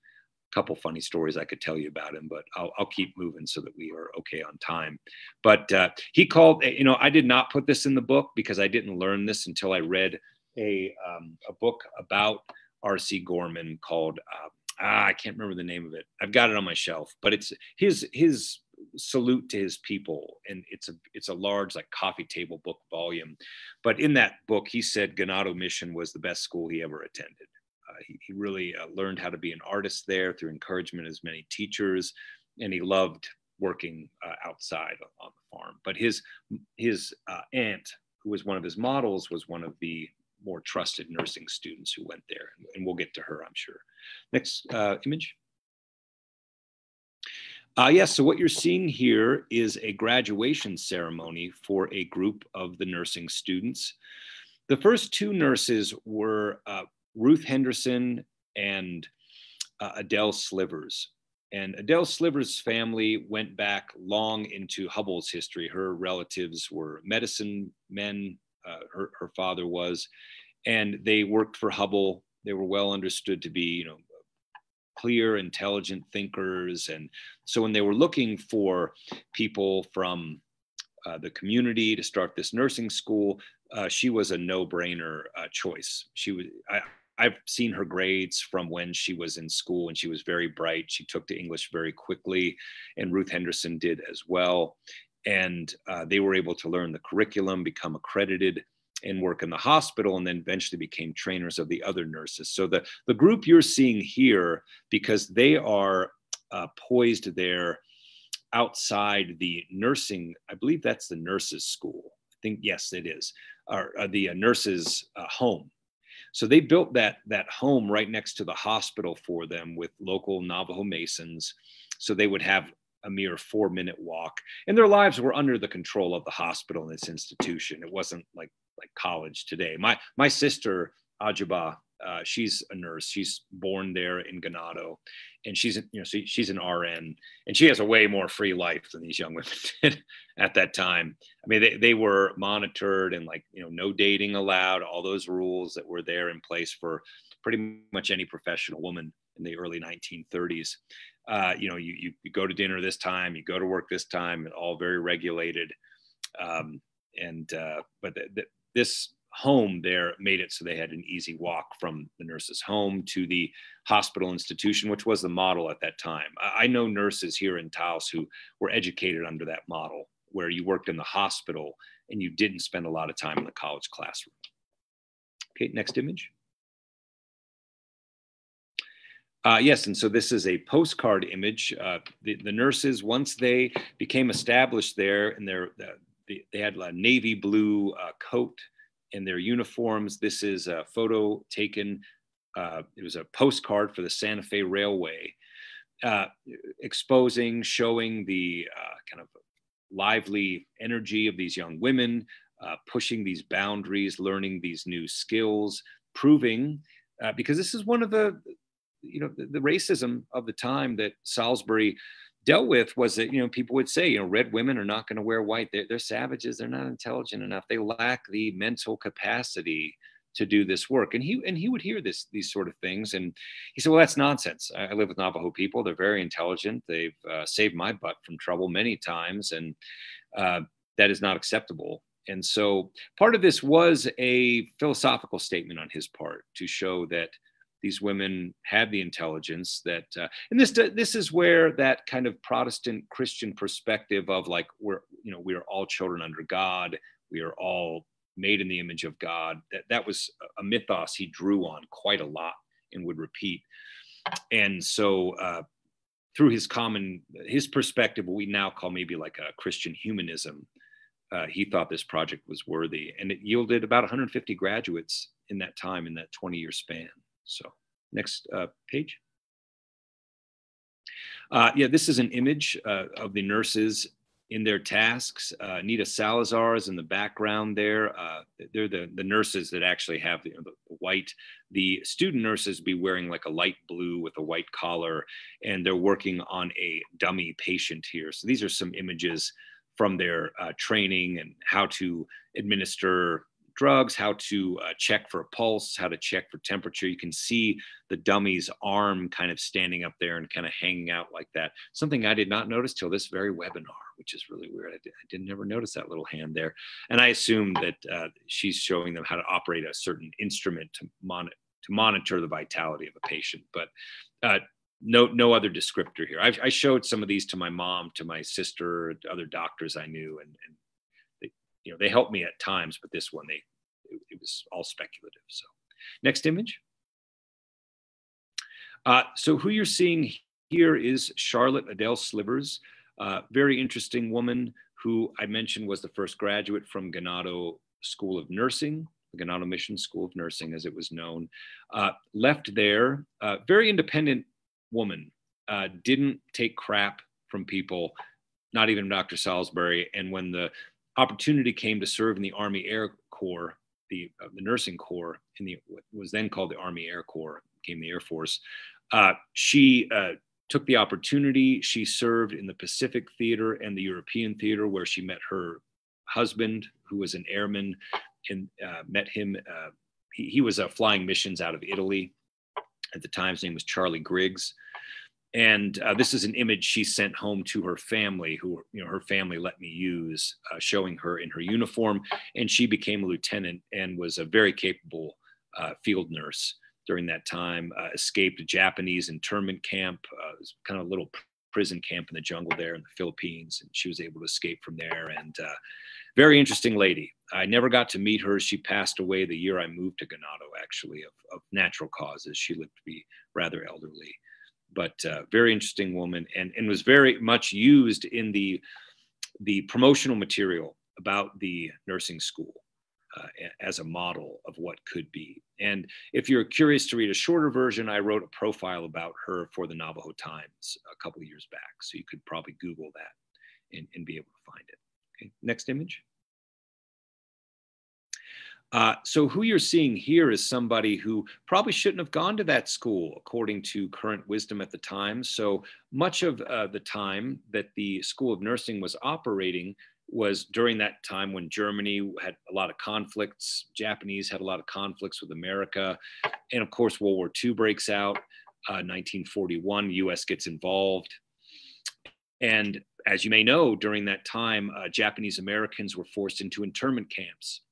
a couple funny stories I could tell you about him, but I'll, I'll keep moving so that we are okay on time. But uh, he called, you know, I did not put this in the book because I didn't learn this until I read a, um, a book about R.C. Gorman called uh, ah, I can't remember the name of it. I've got it on my shelf, but it's his his salute to his people, and it's a it's a large like coffee table book volume. But in that book, he said Ganado Mission was the best school he ever attended. Uh, he, he really uh, learned how to be an artist there through encouragement as many teachers, and he loved working uh, outside on the farm. But his his uh, aunt, who was one of his models, was one of the more trusted nursing students who went there. And we'll get to her, I'm sure. Next uh, image. Uh, yes, yeah, so what you're seeing here is a graduation ceremony for a group of the nursing students. The first two nurses were uh, Ruth Henderson and uh, Adele Slivers. and Adele Slivers' family went back long into Hubbell's history. Her relatives were medicine men, uh, her, her father was, and they worked for Hubbell. They were well understood to be, you know, clear, intelligent thinkers. And so when they were looking for people from uh, the community to start this nursing school, uh, she was a no-brainer uh, choice. She was. I, I've seen her grades from when she was in school and she was very bright. She took to English very quickly, and Ruth Henderson did as well. And uh, they were able to learn the curriculum, become accredited, and work in the hospital, and then eventually became trainers of the other nurses. So the, the group you're seeing here, because they are uh, poised there outside the nursing, I believe that's the nurses' school. I think, yes, it is, or, or the uh, nurses' uh, home so they built that that home right next to the hospital for them with local Navajo Masons. So they would have a mere four minute walk and their lives were under the control of the hospital and its institution. It wasn't like like college today. My my sister Ajaba uh, she's a nurse. She's born there in Ganado, and she's you know she, she's an RN, and she has a way more free life than these young women did at that time. I mean, they they were monitored and like you know no dating allowed. All those rules that were there in place for pretty much any professional woman in the early 1930s. Uh, you know, you, you, you go to dinner this time, you go to work this time, and all very regulated. Um, and uh, but this home there made it so they had an easy walk from the nurse's home to the hospital institution, which was the model at that time. I know nurses here in Taos who were educated under that model, where you worked in the hospital and you didn't spend a lot of time in the college classroom. Okay, next image. Uh, yes, and so this is a postcard image. Uh, the, the, nurses, once they became established there, and their, uh, they had a navy blue uh, coat in their uniforms. This is a photo taken, uh, it was a postcard for the Santa Fe Railway, uh, exposing, showing the uh, kind of lively energy of these young women, pushing these boundaries, learning these new skills, proving, uh, because this is one of the, you know, the, the racism of the time that Salisbury dealt with was that you know people would say you know red women are not going to wear white. They're, they're savages. They're not intelligent enough. They lack the mental capacity to do this work. And he and he would hear this these sort of things. And he said well that's nonsense. I, I live with navajo people. They're very intelligent. They've uh, saved my butt from trouble many times. And uh, that is not acceptable. And so part of this was a philosophical statement on his part to show that these women had the intelligence that uh, and this this is where that kind of protestant christian perspective of like we're you know we are all children under god we are all made in the image of god that that was a mythos he drew on quite a lot and would repeat. And so uh, through his common his perspective what we now call maybe like a christian humanism uh, he thought this project was worthy and it yielded about 150 graduates in that time in that 20 year span so next uh, page. Uh, yeah, this is an image uh, of the nurses in their tasks. Uh, Anita Salazar is in the background there. Uh, they're the, the nurses that actually have the, the, white. The student nurses be wearing like a light blue with a white collar, and they're working on a dummy patient here. So these are some images from their uh, training and how to administer drugs, how to uh, check for a pulse, how to check for temperature. You can see the dummy's arm kind of standing up there and kind of hanging out like that. Something I did not notice till this very webinar, which is really weird. I, did, I didn't ever notice that little hand there. And I assume that uh, she's showing them how to operate a certain instrument to, to monitor the vitality of a patient. But uh, no no other descriptor here. I, I, showed some of these to my mom, to my sister, other doctors I knew, and, and you know, they helped me at times, but this one, they, it, it was all speculative. So next image. Uh, so who you're seeing here is Charlotte Adele Slivers, uh, very interesting woman who I mentioned was the first graduate from Ganado School of Nursing, the Ganado Mission School of Nursing, as it was known. Uh, left there, very independent woman, uh, didn't take crap from people, not even Dr. Salisbury. And when the opportunity came to serve in the Army Air Corps, the, uh, the nursing corps in the what was then called the Army Air Corps, became the Air Force. Uh, she uh, took the opportunity. She served in the Pacific Theater and the European Theater, where she met her husband, who was an airman, and uh, met him. Uh, he, he, was uh, flying missions out of Italy at the time. His name was Charlie Griggs. And uh, this is an image she sent home to her family, who you know her family let me use, uh, showing her in her uniform. And she became a lieutenant and was a very capable uh, field nurse during that time. escaped a Japanese internment camp, kind of a little prison camp in the jungle there in the Philippines, and she was able to escape from there. And uh, very interesting lady. I never got to meet her. She passed away the year I moved to Ganado, actually, of, of natural causes. She lived to be rather elderly, but uh, very interesting woman, and and was very much used in the the promotional material about the nursing school. Uh, as a model of what could be. And if you're curious to read a shorter version, I wrote a profile about her for the Navajo Times a couple of years back. So you could probably Google that and, and be able to find it. Okay, next image. Uh, so who you're seeing here is somebody who probably shouldn't have gone to that school according to current wisdom at the time. So much of uh, the time that the School of Nursing was operating was during that time when Germany had a lot of conflicts, Japanese had a lot of conflicts with America, and of course World War II breaks out. Uh, 1941, U.S. gets involved, and as you may know, during that time, uh, Japanese Americans were forced into internment camps.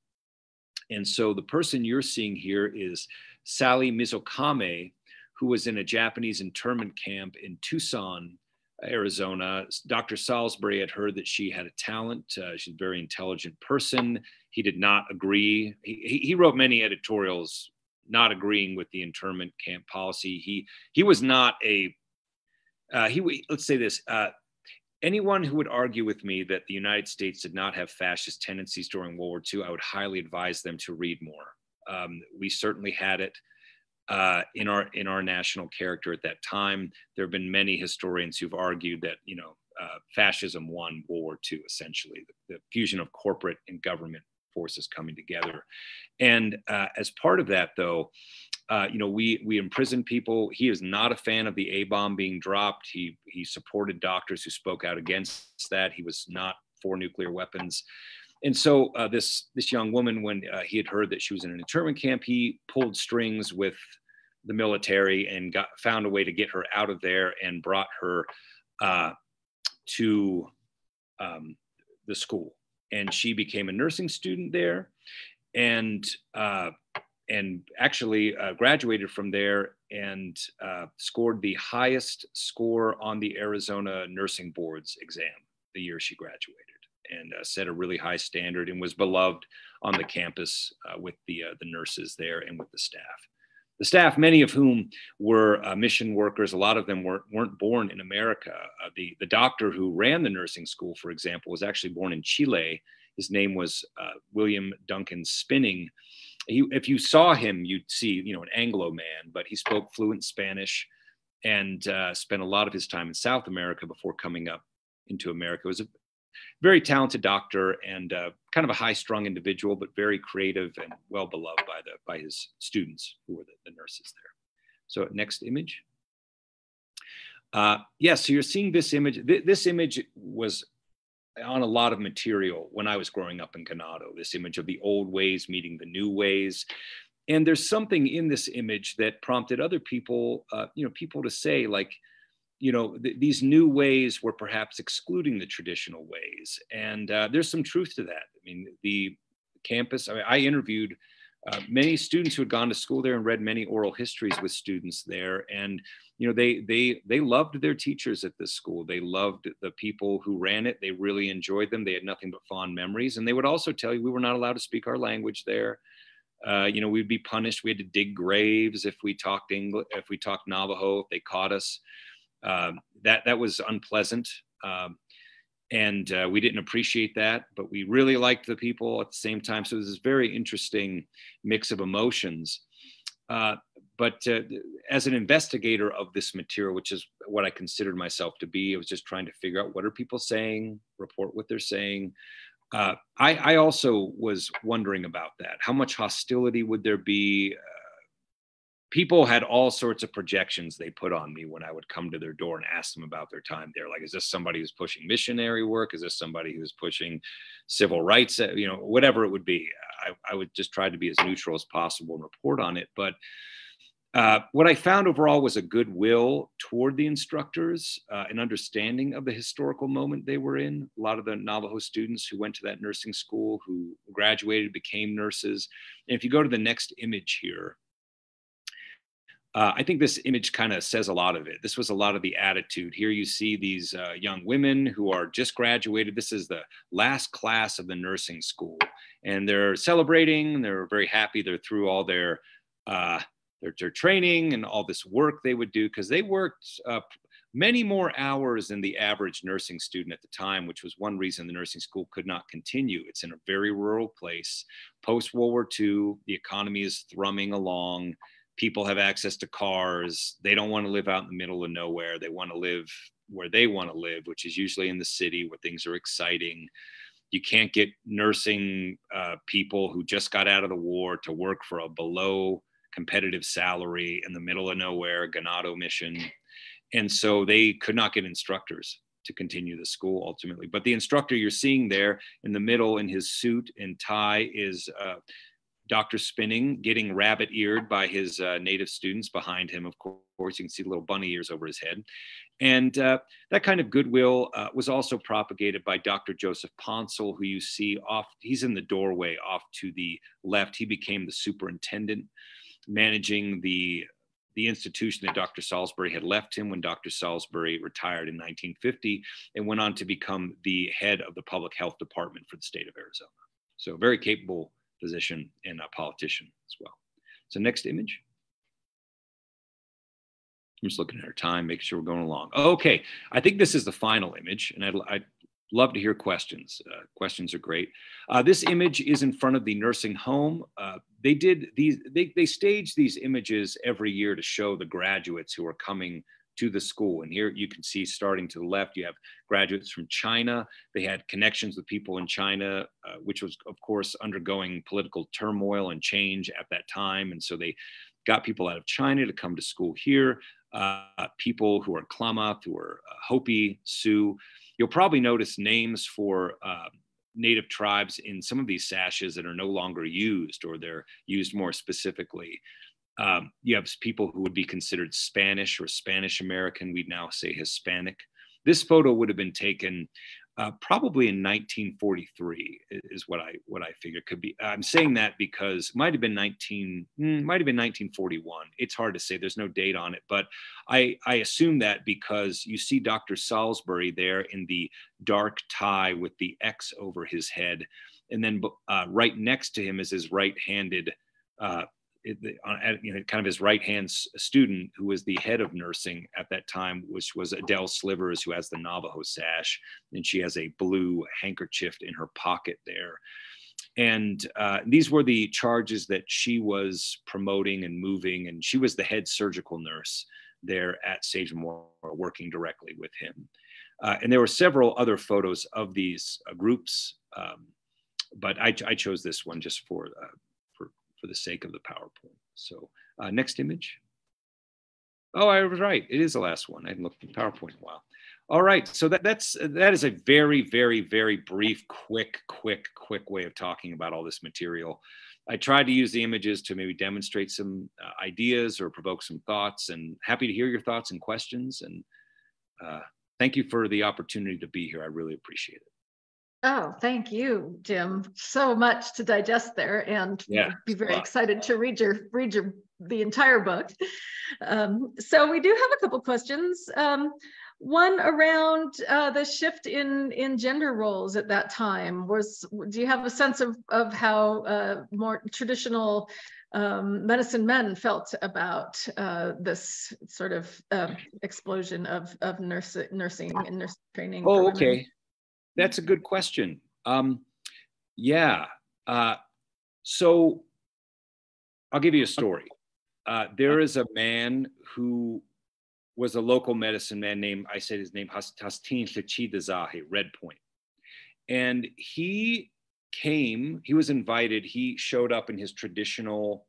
And so the person you're seeing here is Sally Mizokame, who was in a Japanese internment camp in Tucson, Arizona. Dr. Salisbury had heard that she had a talent. Uh, she's a very intelligent person. He did not agree. He, he wrote many editorials not agreeing with the internment camp policy. He he was not a uh, he let's say this. Uh, anyone who would argue with me that the United States did not have fascist tendencies during World War II, I would highly advise them to read more. Um, we certainly had it uh, in our in our national character at that time. There have been many historians who've argued that you know uh, fascism won World War II essentially, the, the, fusion of corporate and government forces coming together. And uh, as part of that, though, uh, you know, we we imprison people. He is not a fan of the A bomb being dropped. He he supported doctors who spoke out against that. He was not for nuclear weapons. And so uh, this this young woman, when uh, he had heard that she was in an internment camp, he pulled strings with the military and got found a way to get her out of there and brought her uh, to um, the school. And she became a nursing student there, and uh, and actually uh, graduated from there and uh, scored the highest score on the Arizona Nursing Board's exam the year she graduated and uh, set a really high standard and was beloved on the campus uh, with the, uh, the nurses there and with the staff. The staff, many of whom were uh, mission workers, a lot of them weren't, weren't born in America. The, the doctor who ran the nursing school, for example, was actually born in Chile. His name was William Duncan Spinning. He, if you saw him, you'd see, you know, an Anglo man, but he spoke fluent Spanish and spent a lot of his time in South America before coming up into America. It was a very talented doctor and uh, kind of a high-strung individual, but very creative and well beloved by the by his students who were the, the nurses there. So next image. Uh, yes, yeah, so you're seeing this image. Th this image was on a lot of material when I was growing up in Ganado. This image of the old ways meeting the new ways. And there's something in this image that prompted other people, uh, you know, people to say like, you know, th- these new ways were perhaps excluding the traditional ways. And uh, there's some truth to that. I mean, the campus, I, mean, I interviewed uh, many students who had gone to school there and read many oral histories with students there. And, you know, they, they, they loved their teachers at this school. They loved the people who ran it. They really enjoyed them. They had nothing but fond memories. And they would also tell you we were not allowed to speak our language there. Uh, you know, we'd be punished. We had to dig graves if we talked English, if we talked Navajo, if they caught us. Um, that that was unpleasant, um, and uh, we didn't appreciate that. But we really liked the people at the same time. So it was this very interesting mix of emotions. Uh, but uh, as an investigator of this material, which is what I considered myself to be, I was just trying to figure out what are people saying, report what they're saying. Uh, I, I, also was wondering about that. How much hostility would there be? Uh, people had all sorts of projections they put on me when I would come to their door and ask them about their time there. Like, is this somebody who's pushing missionary work? Is this somebody who's pushing civil rights? You know, whatever it would be. I, I would just try to be as neutral as possible and report on it. But uh, what I found overall was a goodwill toward the instructors, uh, an understanding of the historical moment they were in. A lot of the Navajo students who went to that nursing school, who graduated, became nurses. And if you go to the next image here, uh, I think this image kind of says a lot of it. This was a lot of the attitude. Here you see these uh, young women who are just graduated. This is the last class of the nursing school, and they're celebrating. They're very happy. They're through all their uh, their, their training and all this work they would do because they worked uh, many more hours than the average nursing student at the time, which was one reason the nursing school could not continue. It's in a very rural place. Post World War II, the economy is thrumming along people have access to cars. They don't want to live out in the middle of nowhere. They want to live where they want to live, which is usually in the city where things are exciting. You can't get nursing uh, people who just got out of the war to work for a below competitive salary in the middle of nowhere, Ganado mission. And so they could not get instructors to continue the school ultimately. But the instructor you're seeing there in the middle in his suit and tie is uh, Dr. Spinning getting rabbit eared by his uh, native students behind him. Of course, you can see the little bunny ears over his head. And uh, that kind of goodwill uh, was also propagated by Dr. Joseph Ponsel, who you see off, he's in the doorway off to the left. He became the superintendent managing the the institution that Dr. Salisbury had left him when Dr. Salisbury retired in 1950 and went on to become the head of the public health department for the state of Arizona. So, very capable physician and a politician as well. So next image. I'm just looking at our time, making sure we're going along. Okay, I think this is the final image, and I'd, I'd love to hear questions. Uh, questions are great. Uh, this image is in front of the nursing home. Uh, they did these, they, they stage these images every year to show the graduates who are coming to the school. And here you can see starting to the left, you have graduates from China. They had connections with people in China, uh, which was, of course, undergoing political turmoil and change at that time. And so they got people out of China to come to school here. Uh, people who are Klamath, who are uh, Hopi, Sioux. You'll probably notice names for uh, native tribes in some of these sashes that are no longer used or they're used more specifically. Um, you have people who would be considered Spanish or Spanish American. We'd now say Hispanic. This photo would have been taken uh, probably in 1943 is what I what I figure could be. I'm saying that because might have been 19 hmm, might have been 1941. It's hard to say. There's no date on it, but I I assume that because you see Dr. Salisbury there in the dark tie with the X over his head, and then uh, right next to him is his right-handed uh, you know, kind of his right hand student, who was the head of nursing at that time, which was Adele Slivers, who has the Navajo sash, and she has a blue handkerchief in her pocket there. And uh, these were the charges that she was promoting and moving, and she was the head surgical nurse there at Sage Sagemore, working directly with him. Uh, and there were several other photos of these uh, groups, um, but I, I, chose this one just for uh, for the sake of the PowerPoint. So uh, next image. Oh, I was right. It is the last one. I hadn't looked at PowerPoint in a while. All right, so that, that's that is a very, very, very brief, quick, quick, quick way of talking about all this material. I tried to use the images to maybe demonstrate some uh, ideas or provoke some thoughts, and happy to hear your thoughts and questions. And uh, thank you for the opportunity to be here. I really appreciate it. Oh, thank you, Jim. So much to digest there, and yeah, be very excited to read your read your the entire book. Um, so we do have a couple questions. Um, one around uh, the shift in in gender roles at that time was. Do you have a sense of of how uh, more traditional um, medicine men felt about uh, this sort of uh, explosion of of nurse, nursing and nurse training? Oh, okay. That's a good question. Um, yeah. Uh, so I'll give you a story. Uh, there is a man who was a local medicine man named, I said his name, Hastin Zahe, Red Point. And he came, he was invited, he showed up in his traditional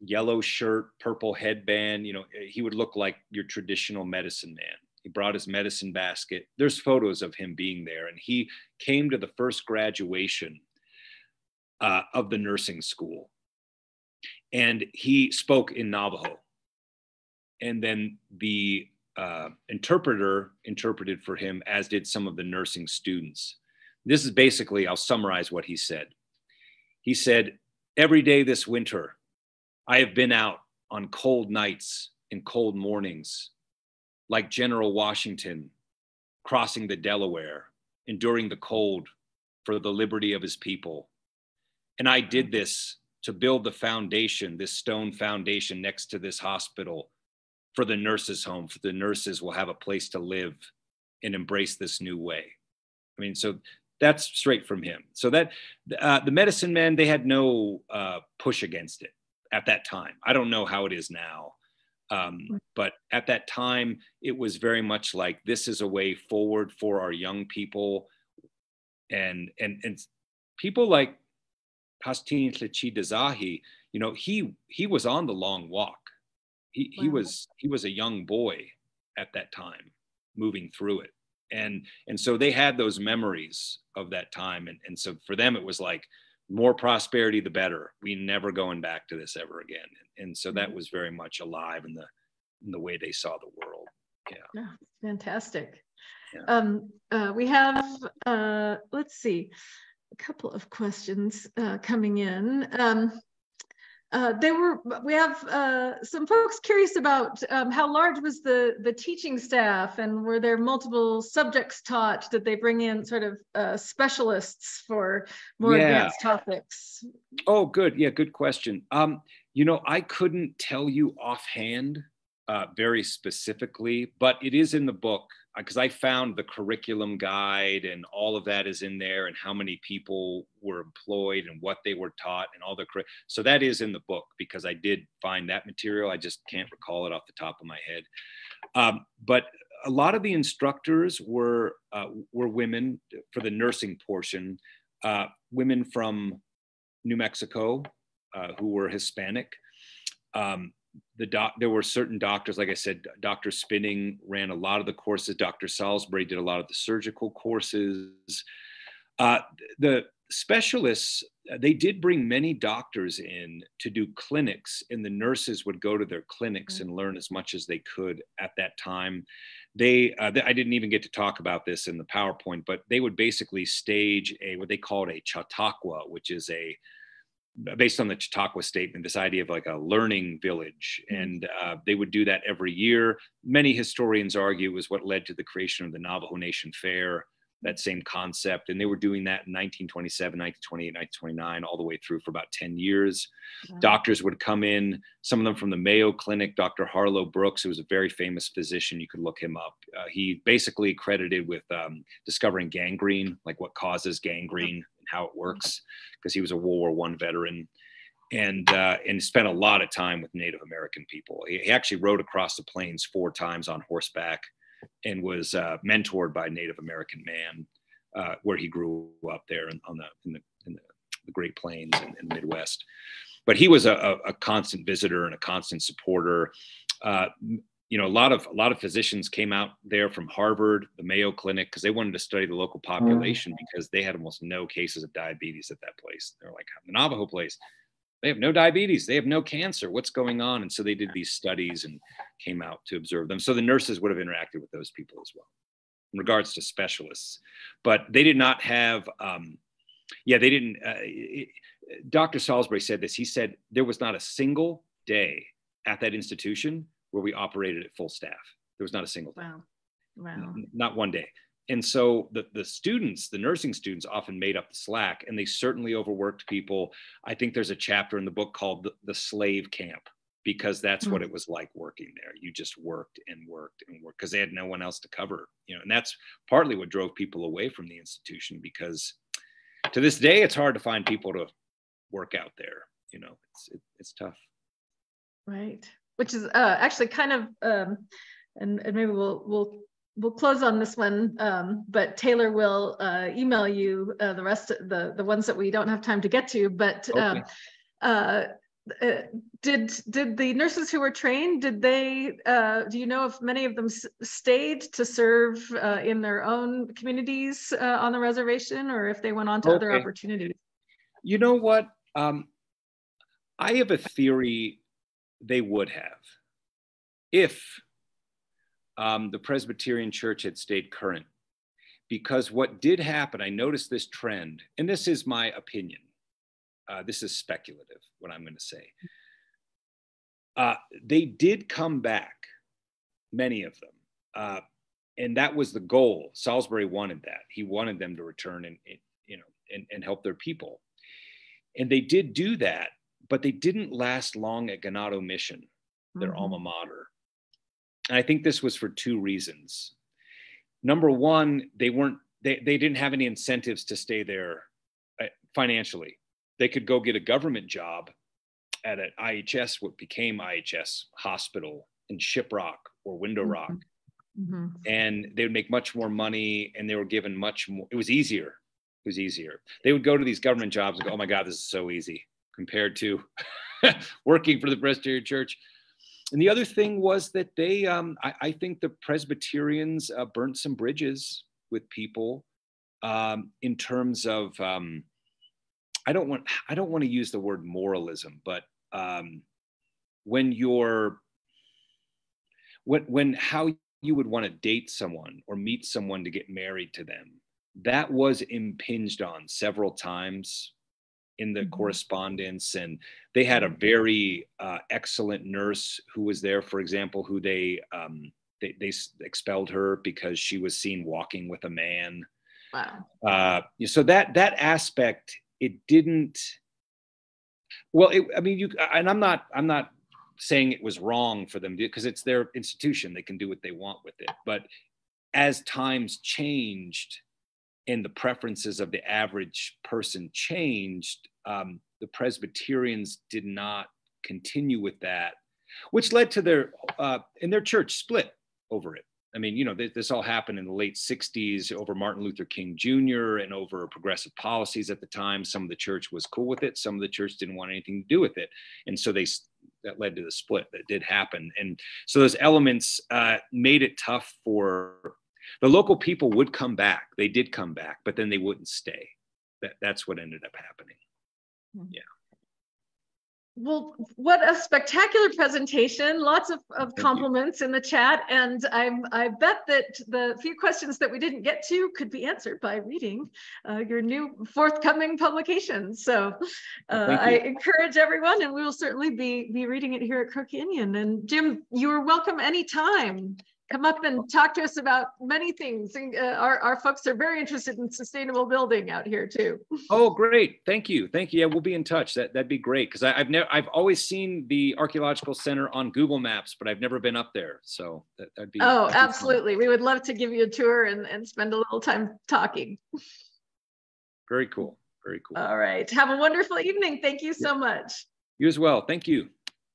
yellow shirt, purple headband. You know, he would look like your traditional medicine man. He brought his medicine basket. There's photos of him being there, and he came to the first graduation uh, of the nursing school, and he spoke in Navajo. And then the uh, interpreter interpreted for him, as did some of the nursing students. This is basically, I'll summarize what he said. He said, Every day this winter, I have been out on cold nights and cold mornings, like General Washington crossing the Delaware, enduring the cold for the liberty of his people. And I did this to build the foundation, this stone foundation next to this hospital for the nurses' home, for the nurses will have a place to live and embrace this new way. I mean, so that's straight from him. So that uh, the medicine men, they had no uh, push against it at that time. I don't know how it is now. Um, but at that time, it was very much like this is a way forward for our young people, and and and people like Pastin Tlachi Dazahi, you know, he he was on the long walk. He wow. he was he was a young boy at that time, moving through it, and and so they had those memories of that time, and and so for them it was like more prosperity the better. We never going back to this ever again. And, so that mm-hmm. was very much alive in the in the way they saw the world. Yeah, yeah fantastic. Yeah. um uh, we have uh let's see a couple of questions uh, coming in. Um uh, they were we have uh, some folks curious about um, how large was the the teaching staff and were there multiple subjects taught did they bring in sort of uh, specialists for more yeah. advanced topics? Oh good. Yeah good question. Um, you know i couldn't tell you offhand uh, very specifically but it is in the book because I found the curriculum guide and all of that is in there and how many people were employed and what they were taught and all the so that is in the book because I did find that material. I just can't recall it off the top of my head. Um, but a lot of the instructors were uh, were women for the nursing portion, uh, women from New Mexico uh, who were Hispanic. Um, the doc, there were certain doctors, like I said, Dr. Spinning ran a lot of the courses. Dr. Salisbury did a lot of the surgical courses. Uh, the specialists, they did bring many doctors in to do clinics, and the nurses would go to their clinics mm-hmm. and learn as much as they could at that time. They, uh, they, I didn't even get to talk about this in the PowerPoint, but they would basically stage a what they called a chautauqua, which is a based on the Chautauqua statement, this idea of like a learning village. Mm-hmm. And uh, they would do that every year. Many historians argue was what led to the creation of the Navajo Nation Fair, that same concept. And they were doing that in 1927, 1928, 1929, all the way through for about 10 years. Wow. Doctors would come in, some of them from the Mayo Clinic, Dr. Harlow Brooks, who was a very famous physician. You could look him up. Uh, he basically credited with um, discovering gangrene, like what causes gangrene and how it works, because he was a World War One veteran, and uh, and spent a lot of time with Native American people. He, he, actually rode across the plains four times on horseback, and was uh, mentored by a Native American man, uh, where he grew up there in, on the in the, in the, Great Plains and, the Midwest. But he was a, a, constant visitor and a constant supporter. Uh, you know, a lot of a lot of physicians came out there from Harvard, the Mayo Clinic, because they wanted to study the local mm-hmm. population because they had almost no cases of diabetes at that place. They're like the Navajo place, they have no diabetes, they have no cancer. What's going on? And so they did these studies and came out to observe them. So the nurses would have interacted with those people as well, in regards to specialists, but they did not have. Um, yeah, they didn't. Uh, it, Dr. Salisbury said this. He said there was not a single day at that institution where we operated at full staff. There was not a single day. Wow. Wow. Not one day. And so the, the students, the nursing students often made up the slack and they certainly overworked people. I think there's a chapter in the book called The, the Slave Camp because that's mm-hmm. what it was like working there. You just worked and worked and worked because they had no one else to cover, you know, and that's partly what drove people away from the institution because to this day, it's hard to find people to work out there. You know, it's, it, it's tough. Right which is uh, actually kind of, um, and, and, maybe we'll we'll we'll close on this one. Um, but Taylor will uh, email you uh, the rest of the the ones that we don't have time to get to. But um, okay. uh, uh, did did the nurses who were trained did they uh, do you know if many of them stayed to serve uh, in their own communities uh, on the reservation or if they went on to okay. other opportunities you know what um, i have a theory they would have if um, the presbyterian church had stayed current because what did happen i noticed this trend and this is my opinion uh, this is speculative, what I'm going to say. Uh, they did come back, many of them. Uh, and that was the goal. Salisbury wanted that. He wanted them to return and, and you know, and, and help their people. And they did do that, but they didn't last long at Ganado Mission, their mm-hmm. alma mater. And I think this was for two reasons. Number one, they weren't, they, they didn't have any incentives to stay there uh, financially they could go get a government job at an IHS, what became IHS hospital in Shiprock or Window Rock. Mm-hmm. mm-hmm. And they would make much more money and they were given much more, it was easier. It was easier. They would go to these government jobs and go, oh my God, this is so easy compared to working for the Presbyterian Church. And the other thing was that they, um, I, I, think the Presbyterians uh, burnt some bridges with people um, in terms of um, I don't want I don't want to use the word moralism, but um, when you're when when how you would want to date someone or meet someone to get married to them, that was impinged on several times in the mm-hmm. correspondence and they had a very uh, excellent nurse who was there for example who they, um, they they expelled her because she was seen walking with a man. Wow. Uh, so that that aspect it didn't well it, i mean you and i'm not i'm not saying it was wrong for them because it's their institution they can do what they want with it. But as times changed and the preferences of the average person changed um, the presbyterians did not continue with that which led to their uh, and their church split over it I mean, you know, this, all happened in the late 60s over Martin Luther King Jr. and over progressive policies at the time. Some of the church was cool with it, some of the church didn't want anything to do with it. And so they that led to the split that did happen. And so those elements uh, made it tough for the local people would come back. They did come back, but then they wouldn't stay. That, that's what ended up happening. Hmm. Yeah. Well, what a spectacular presentation. Lots of, of compliments in the chat. And I'm, I bet that the few questions that we didn't get to could be answered by reading uh, your new forthcoming publication. So uh, I encourage everyone, and we will certainly be, be reading it here at Crow Canyon. And Jim, you are welcome anytime come up and talk to us about many things. Uh, our, our folks are very interested in sustainable building out here too. Oh, great. Thank you. Thank you. Yeah, we'll be in touch. That, that'd be great. Cause I, have never, I've always seen the archaeological center on Google maps, but I've never been up there. So that, would be. Oh, absolutely. We would love to give you a tour and, and spend a little time talking. Very cool. Very cool. All right. Have a wonderful evening. Thank you so much. You as well. Thank you.